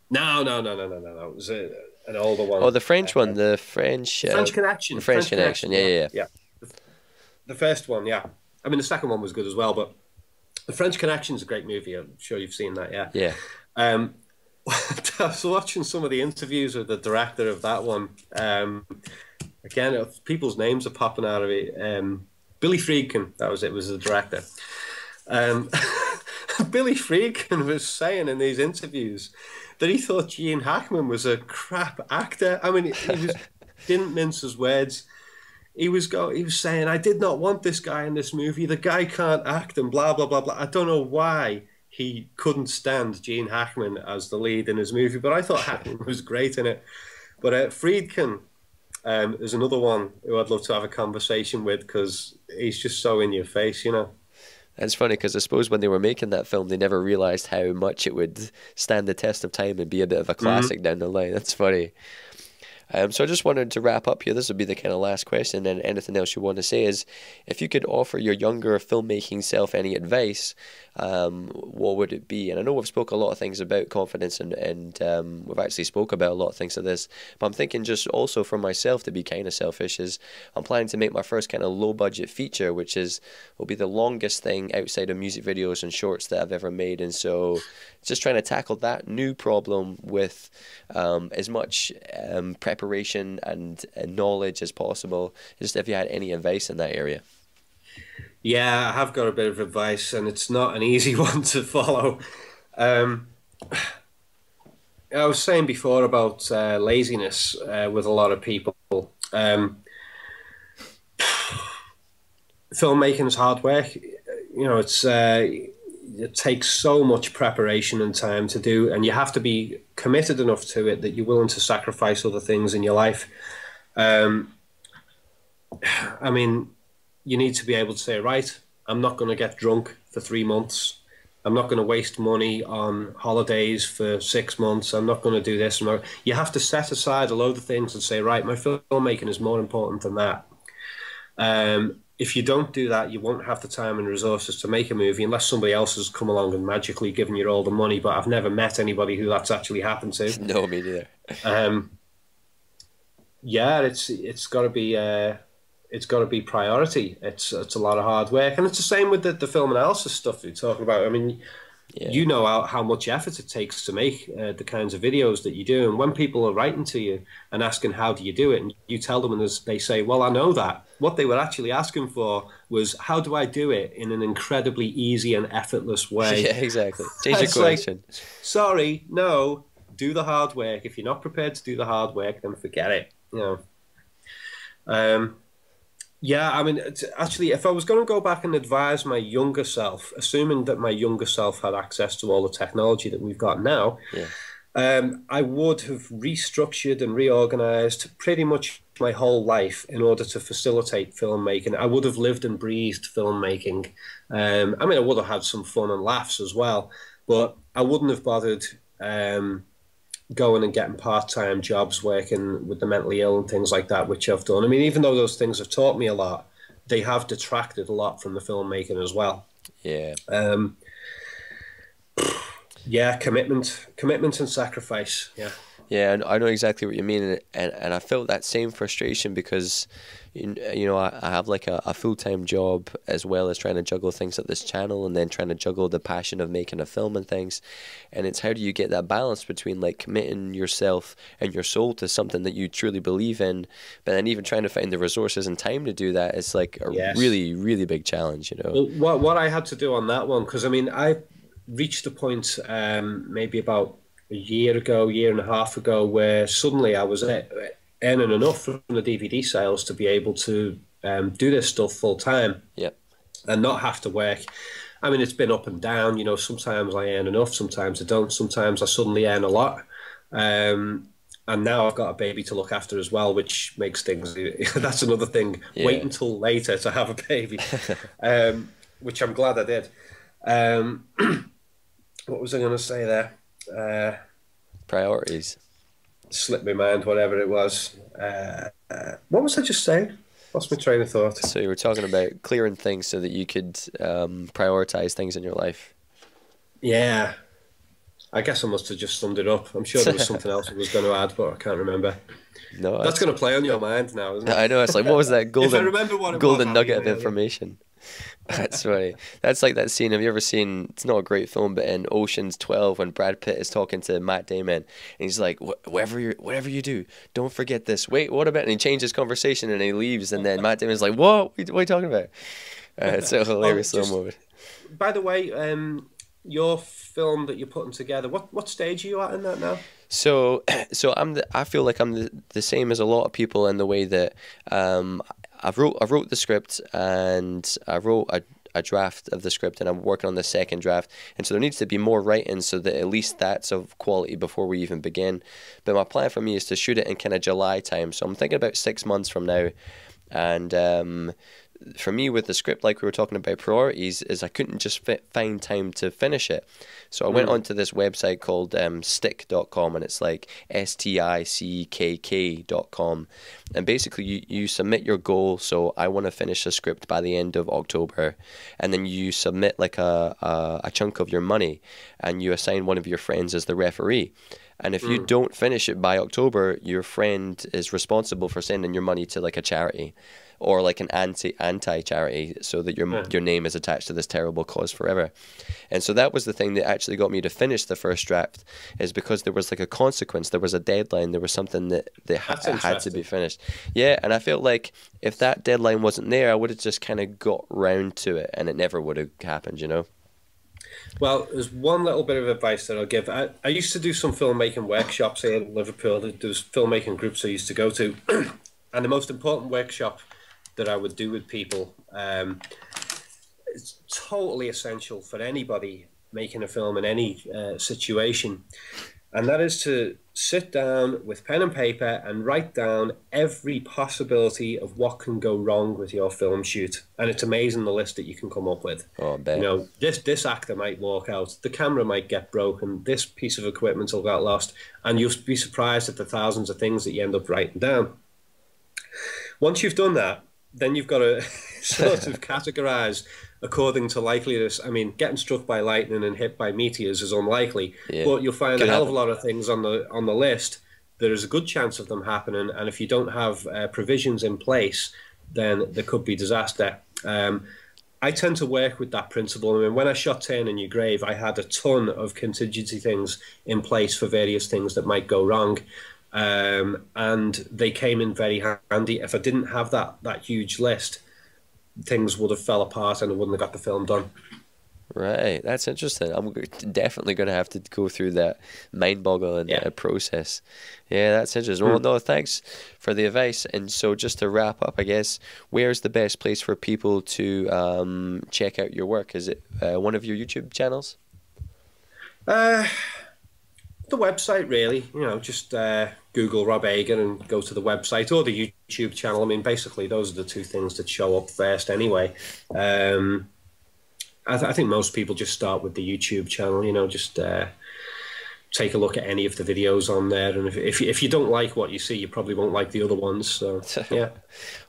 No, no, no, no, no, no. no. It was a, an older one. Oh, the French one, the French. Uh, French Connection. The French, French Connection. Connection. Yeah, yeah, yeah. Yeah. The first one, yeah. I mean, the second one was good as well, but the French Connection is a great movie. I'm sure you've seen that. Yeah. Yeah. Um, I was watching some of the interviews with the director of that one. Um, again, people's names are popping out of it. Um, Billy Friedkin, that was it, was the director. Um, Billy Friedkin was saying in these interviews that he thought Gene Hackman was a crap actor. I mean, he was, didn't mince his words. He was go. He was saying, "I did not want this guy in this movie. The guy can't act," and blah blah blah blah. I don't know why he couldn't stand Gene Hackman as the lead in his movie, but I thought Hackman was great in it. But uh, Friedkin um, is another one who I'd love to have a conversation with because he's just so in your face, you know. It's funny because I suppose when they were making that film, they never realized how much it would stand the test of time and be a bit of a mm-hmm. classic mm-hmm. down the line. That's funny. Um, so I just wanted to wrap up here. This would be the kind of last question, and anything else you want to say is, if you could offer your younger filmmaking self any advice, um, what would it be? And I know we've spoke a lot of things about confidence, and and um, we've actually spoke about a lot of things of this. But I'm thinking just also for myself to be kind of selfish is I'm planning to make my first kind of low budget feature, which is will be the longest thing outside of music videos and shorts that I've ever made, and so just trying to tackle that new problem with um, as much um, preparation and, and knowledge as possible. Just if you had any advice in that area. Yeah, I have got a bit of advice, and it's not an easy one to follow. Um, I was saying before about uh, laziness uh, with a lot of people. Um, filmmaking is hard work. You know, it's uh, it takes so much preparation and time to do, and you have to be committed enough to it that you're willing to sacrifice other things in your life. Um, I mean, you need to be able to say, right, I'm not going to get drunk for three months. I'm not going to waste money on holidays for six months. I'm not going to do this. You have to set aside a load of things and say, right, my filmmaking is more important than that. Um, if you don't do that, you won't have the time and resources to make a movie unless somebody else has come along and magically given you all the money. But I've never met anybody who that's actually happened to. No, me neither. um, yeah, it's it's got to be uh, it's got to be priority. It's it's a lot of hard work, and it's the same with the, the film analysis stuff you're talking about. I mean, yeah. you know how, how much effort it takes to make uh, the kinds of videos that you do, and when people are writing to you and asking how do you do it, and you tell them, and they say, "Well, I know that." What they were actually asking for was, "How do I do it in an incredibly easy and effortless way?" Yeah, exactly. Change your question. Like, Sorry, no. Do the hard work. If you're not prepared to do the hard work, then forget it. You know. Um, yeah, I mean, actually, if I was going to go back and advise my younger self, assuming that my younger self had access to all the technology that we've got now, yeah. um, I would have restructured and reorganized pretty much my whole life in order to facilitate filmmaking. I would have lived and breathed filmmaking. Um, I mean, I would have had some fun and laughs as well, but I wouldn't have bothered. Um, going and getting part-time jobs working with the mentally ill and things like that which i've done. I mean even though those things have taught me a lot they have detracted a lot from the filmmaking as well. Yeah. Um yeah commitment commitment and sacrifice yeah. Yeah i know exactly what you mean and, and i felt that same frustration because you know, I, I have like a, a full time job as well as trying to juggle things at this channel and then trying to juggle the passion of making a film and things. And it's how do you get that balance between like committing yourself and your soul to something that you truly believe in, but then even trying to find the resources and time to do that is like a yes. really, really big challenge, you know. Well, what, what I had to do on that one, because I mean, I reached a point um, maybe about a year ago, year and a half ago, where suddenly I was at earning enough from the DVD sales to be able to um, do this stuff full time. Yep. And not have to work. I mean, it's been up and down. You know, sometimes I earn enough, sometimes I don't. Sometimes I suddenly earn a lot. Um, and now I've got a baby to look after as well, which makes things. that's another thing. Yeah. Wait until later to have a baby, um, which I'm glad I did. Um, what was I going to say there? Uh, Priorities slipped my mind, whatever it was. Uh, uh, what was I just saying? Lost my train of thought. So you were talking about clearing things so that you could um, prioritize things in your life. Yeah, I guess I must have just summed it up. I'm sure there was something else I was going to add, but I can't remember. No, that's, going to play on your mind now, isn't it? I know. It's like, what was that golden, golden was, nugget of information? That's right. That's like that scene. Have you ever seen? It's not a great film, but in Ocean's Twelve, when Brad Pitt is talking to Matt Damon, and he's like, "Whatever you, whatever you do, don't forget this." Wait, what about? And he changes conversation and he leaves, and then Matt Damon's like, "What? What are you talking about?" Uh, it's so hilarious oh, just, moment. By the way, um, your film that you're putting together, what what stage are you at in that now? So, so I'm the, I feel like I'm the, the same as a lot of people in the way that um, I wrote I wrote the script and I wrote a, a draft of the script and I'm working on the second draft and so there needs to be more writing so that at least that's of quality before we even begin. But my plan for me is to shoot it in kind of July time, so I'm thinking about six months from now, and um, for me with the script like we were talking about priorities is i couldn't just fit, find time to finish it. So i mm. went onto this website called um, stickk.com and it's like s-t-i-c-k-k.com and basically you, you submit your goal so i want to finish a script by the end of october. And then you submit like a, a, a chunk of your money and you assign one of your friends as the referee. And if mm. you don't finish it by october your friend is responsible for sending your money to like a charity or like an anti anti charity so that your yeah. your name is attached to this terrible cause forever. And so that was the thing that actually got me to finish the first draft is because there was like a consequence, there was a deadline, there was something that, that ha- had to be finished. Yeah, and I felt like if that deadline wasn't there, I would have just kind of got round to it and it never would have happened, you know. Well, there's one little bit of advice that I'll give. I, I used to do some filmmaking workshops here in Liverpool. There was filmmaking groups I used to go to, and the most important workshop that I would do with people. Um, it's totally essential for anybody making a film in any uh, situation, and that is to sit down with pen and paper and write down every possibility of what can go wrong with your film shoot. And it's amazing the list that you can come up with. Oh. You know, this this actor might walk out, the camera might get broken, this piece of equipment will get lost, and you'll be surprised at the thousands of things that you end up writing down. Once you've done that, then you've got to sort of categorize according to likeliness. I mean, getting struck by lightning and hit by meteors is unlikely, yeah. but you'll find Could a hell happen. of a lot of things on the on the list. There is a good chance of them happening, and if you don't have uh, provisions in place, then there could be disaster. Um, I tend to work with that principle. I mean, when I shot Turn in Your Grave, I had a ton of contingency things in place for various things that might go wrong. Um, and they came in very handy. If I didn't have that that huge list, things would have fell apart and I wouldn't have got the film done. Right, that's interesting. I'm definitely going to have to go through that mind-boggling yeah. uh, process. Yeah, that's interesting. Mm. Well, no, thanks for the advice. And so, just to wrap up, I guess, where's the best place for people to um, check out your work? Is it uh, one of your YouTube channels? Uh, the website, really. You know, just uh, Google Rob Ager and go to the website or the YouTube channel. I mean, basically, those are the two things that show up first anyway. Um, I, th- I, think most people just start with the YouTube channel, you know, just uh, take a look at any of the videos on there. And if, if, if, you don't like what you see, you probably won't like the other ones. So, yeah.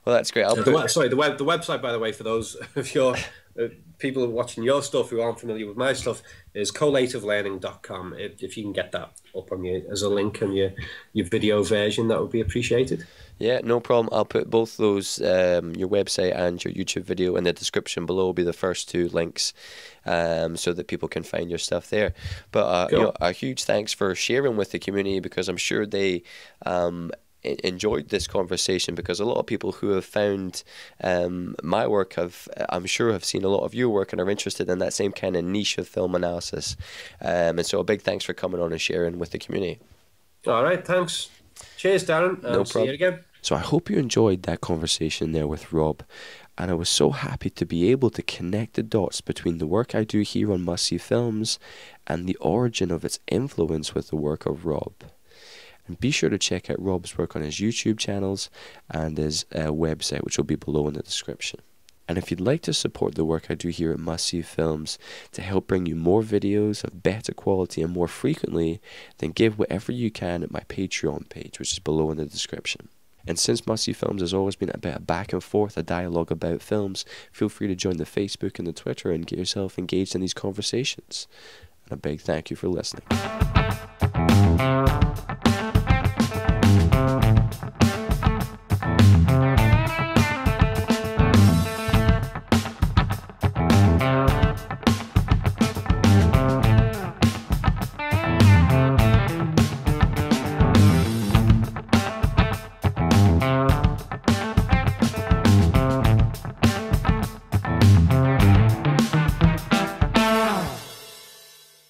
well, that's great. The, put... sorry, the, web, the website, by the way, for those of your uh, people watching your stuff who aren't familiar with my stuff, is collativelearning.com. If, if you can get that up on you as a link on your, your video version, that would be appreciated. Yeah, no problem. I'll put both those, um, your website and your YouTube video, in the description below. Will be the first two links, um, so that people can find your stuff there. But uh, cool. you know, a huge thanks for sharing with the community because I'm sure they um, enjoyed this conversation because a lot of people who have found um, my work have, I'm sure, have seen a lot of your work and are interested in that same kind of niche of film analysis. Um, and so, a big thanks for coming on and sharing with the community. All right, thanks. Cheers, Darren. No problem. You again. So I hope you enjoyed that conversation there with Rob. And I was so happy to be able to connect the dots between the work I do here on Must See Films and the origin of its influence with the work of Rob. And be sure to check out Rob's work on his YouTube channels and his uh, website, which will be below in the description. And if you'd like to support the work I do here at Must See Films to help bring you more videos of better quality and more frequently, then give whatever you can at my Patreon page, which is below in the description. And since Must See Films has always been a bit of back and forth, a dialogue about films, feel free to join the Facebook and the Twitter and get yourself engaged in these conversations. And a big thank you for listening.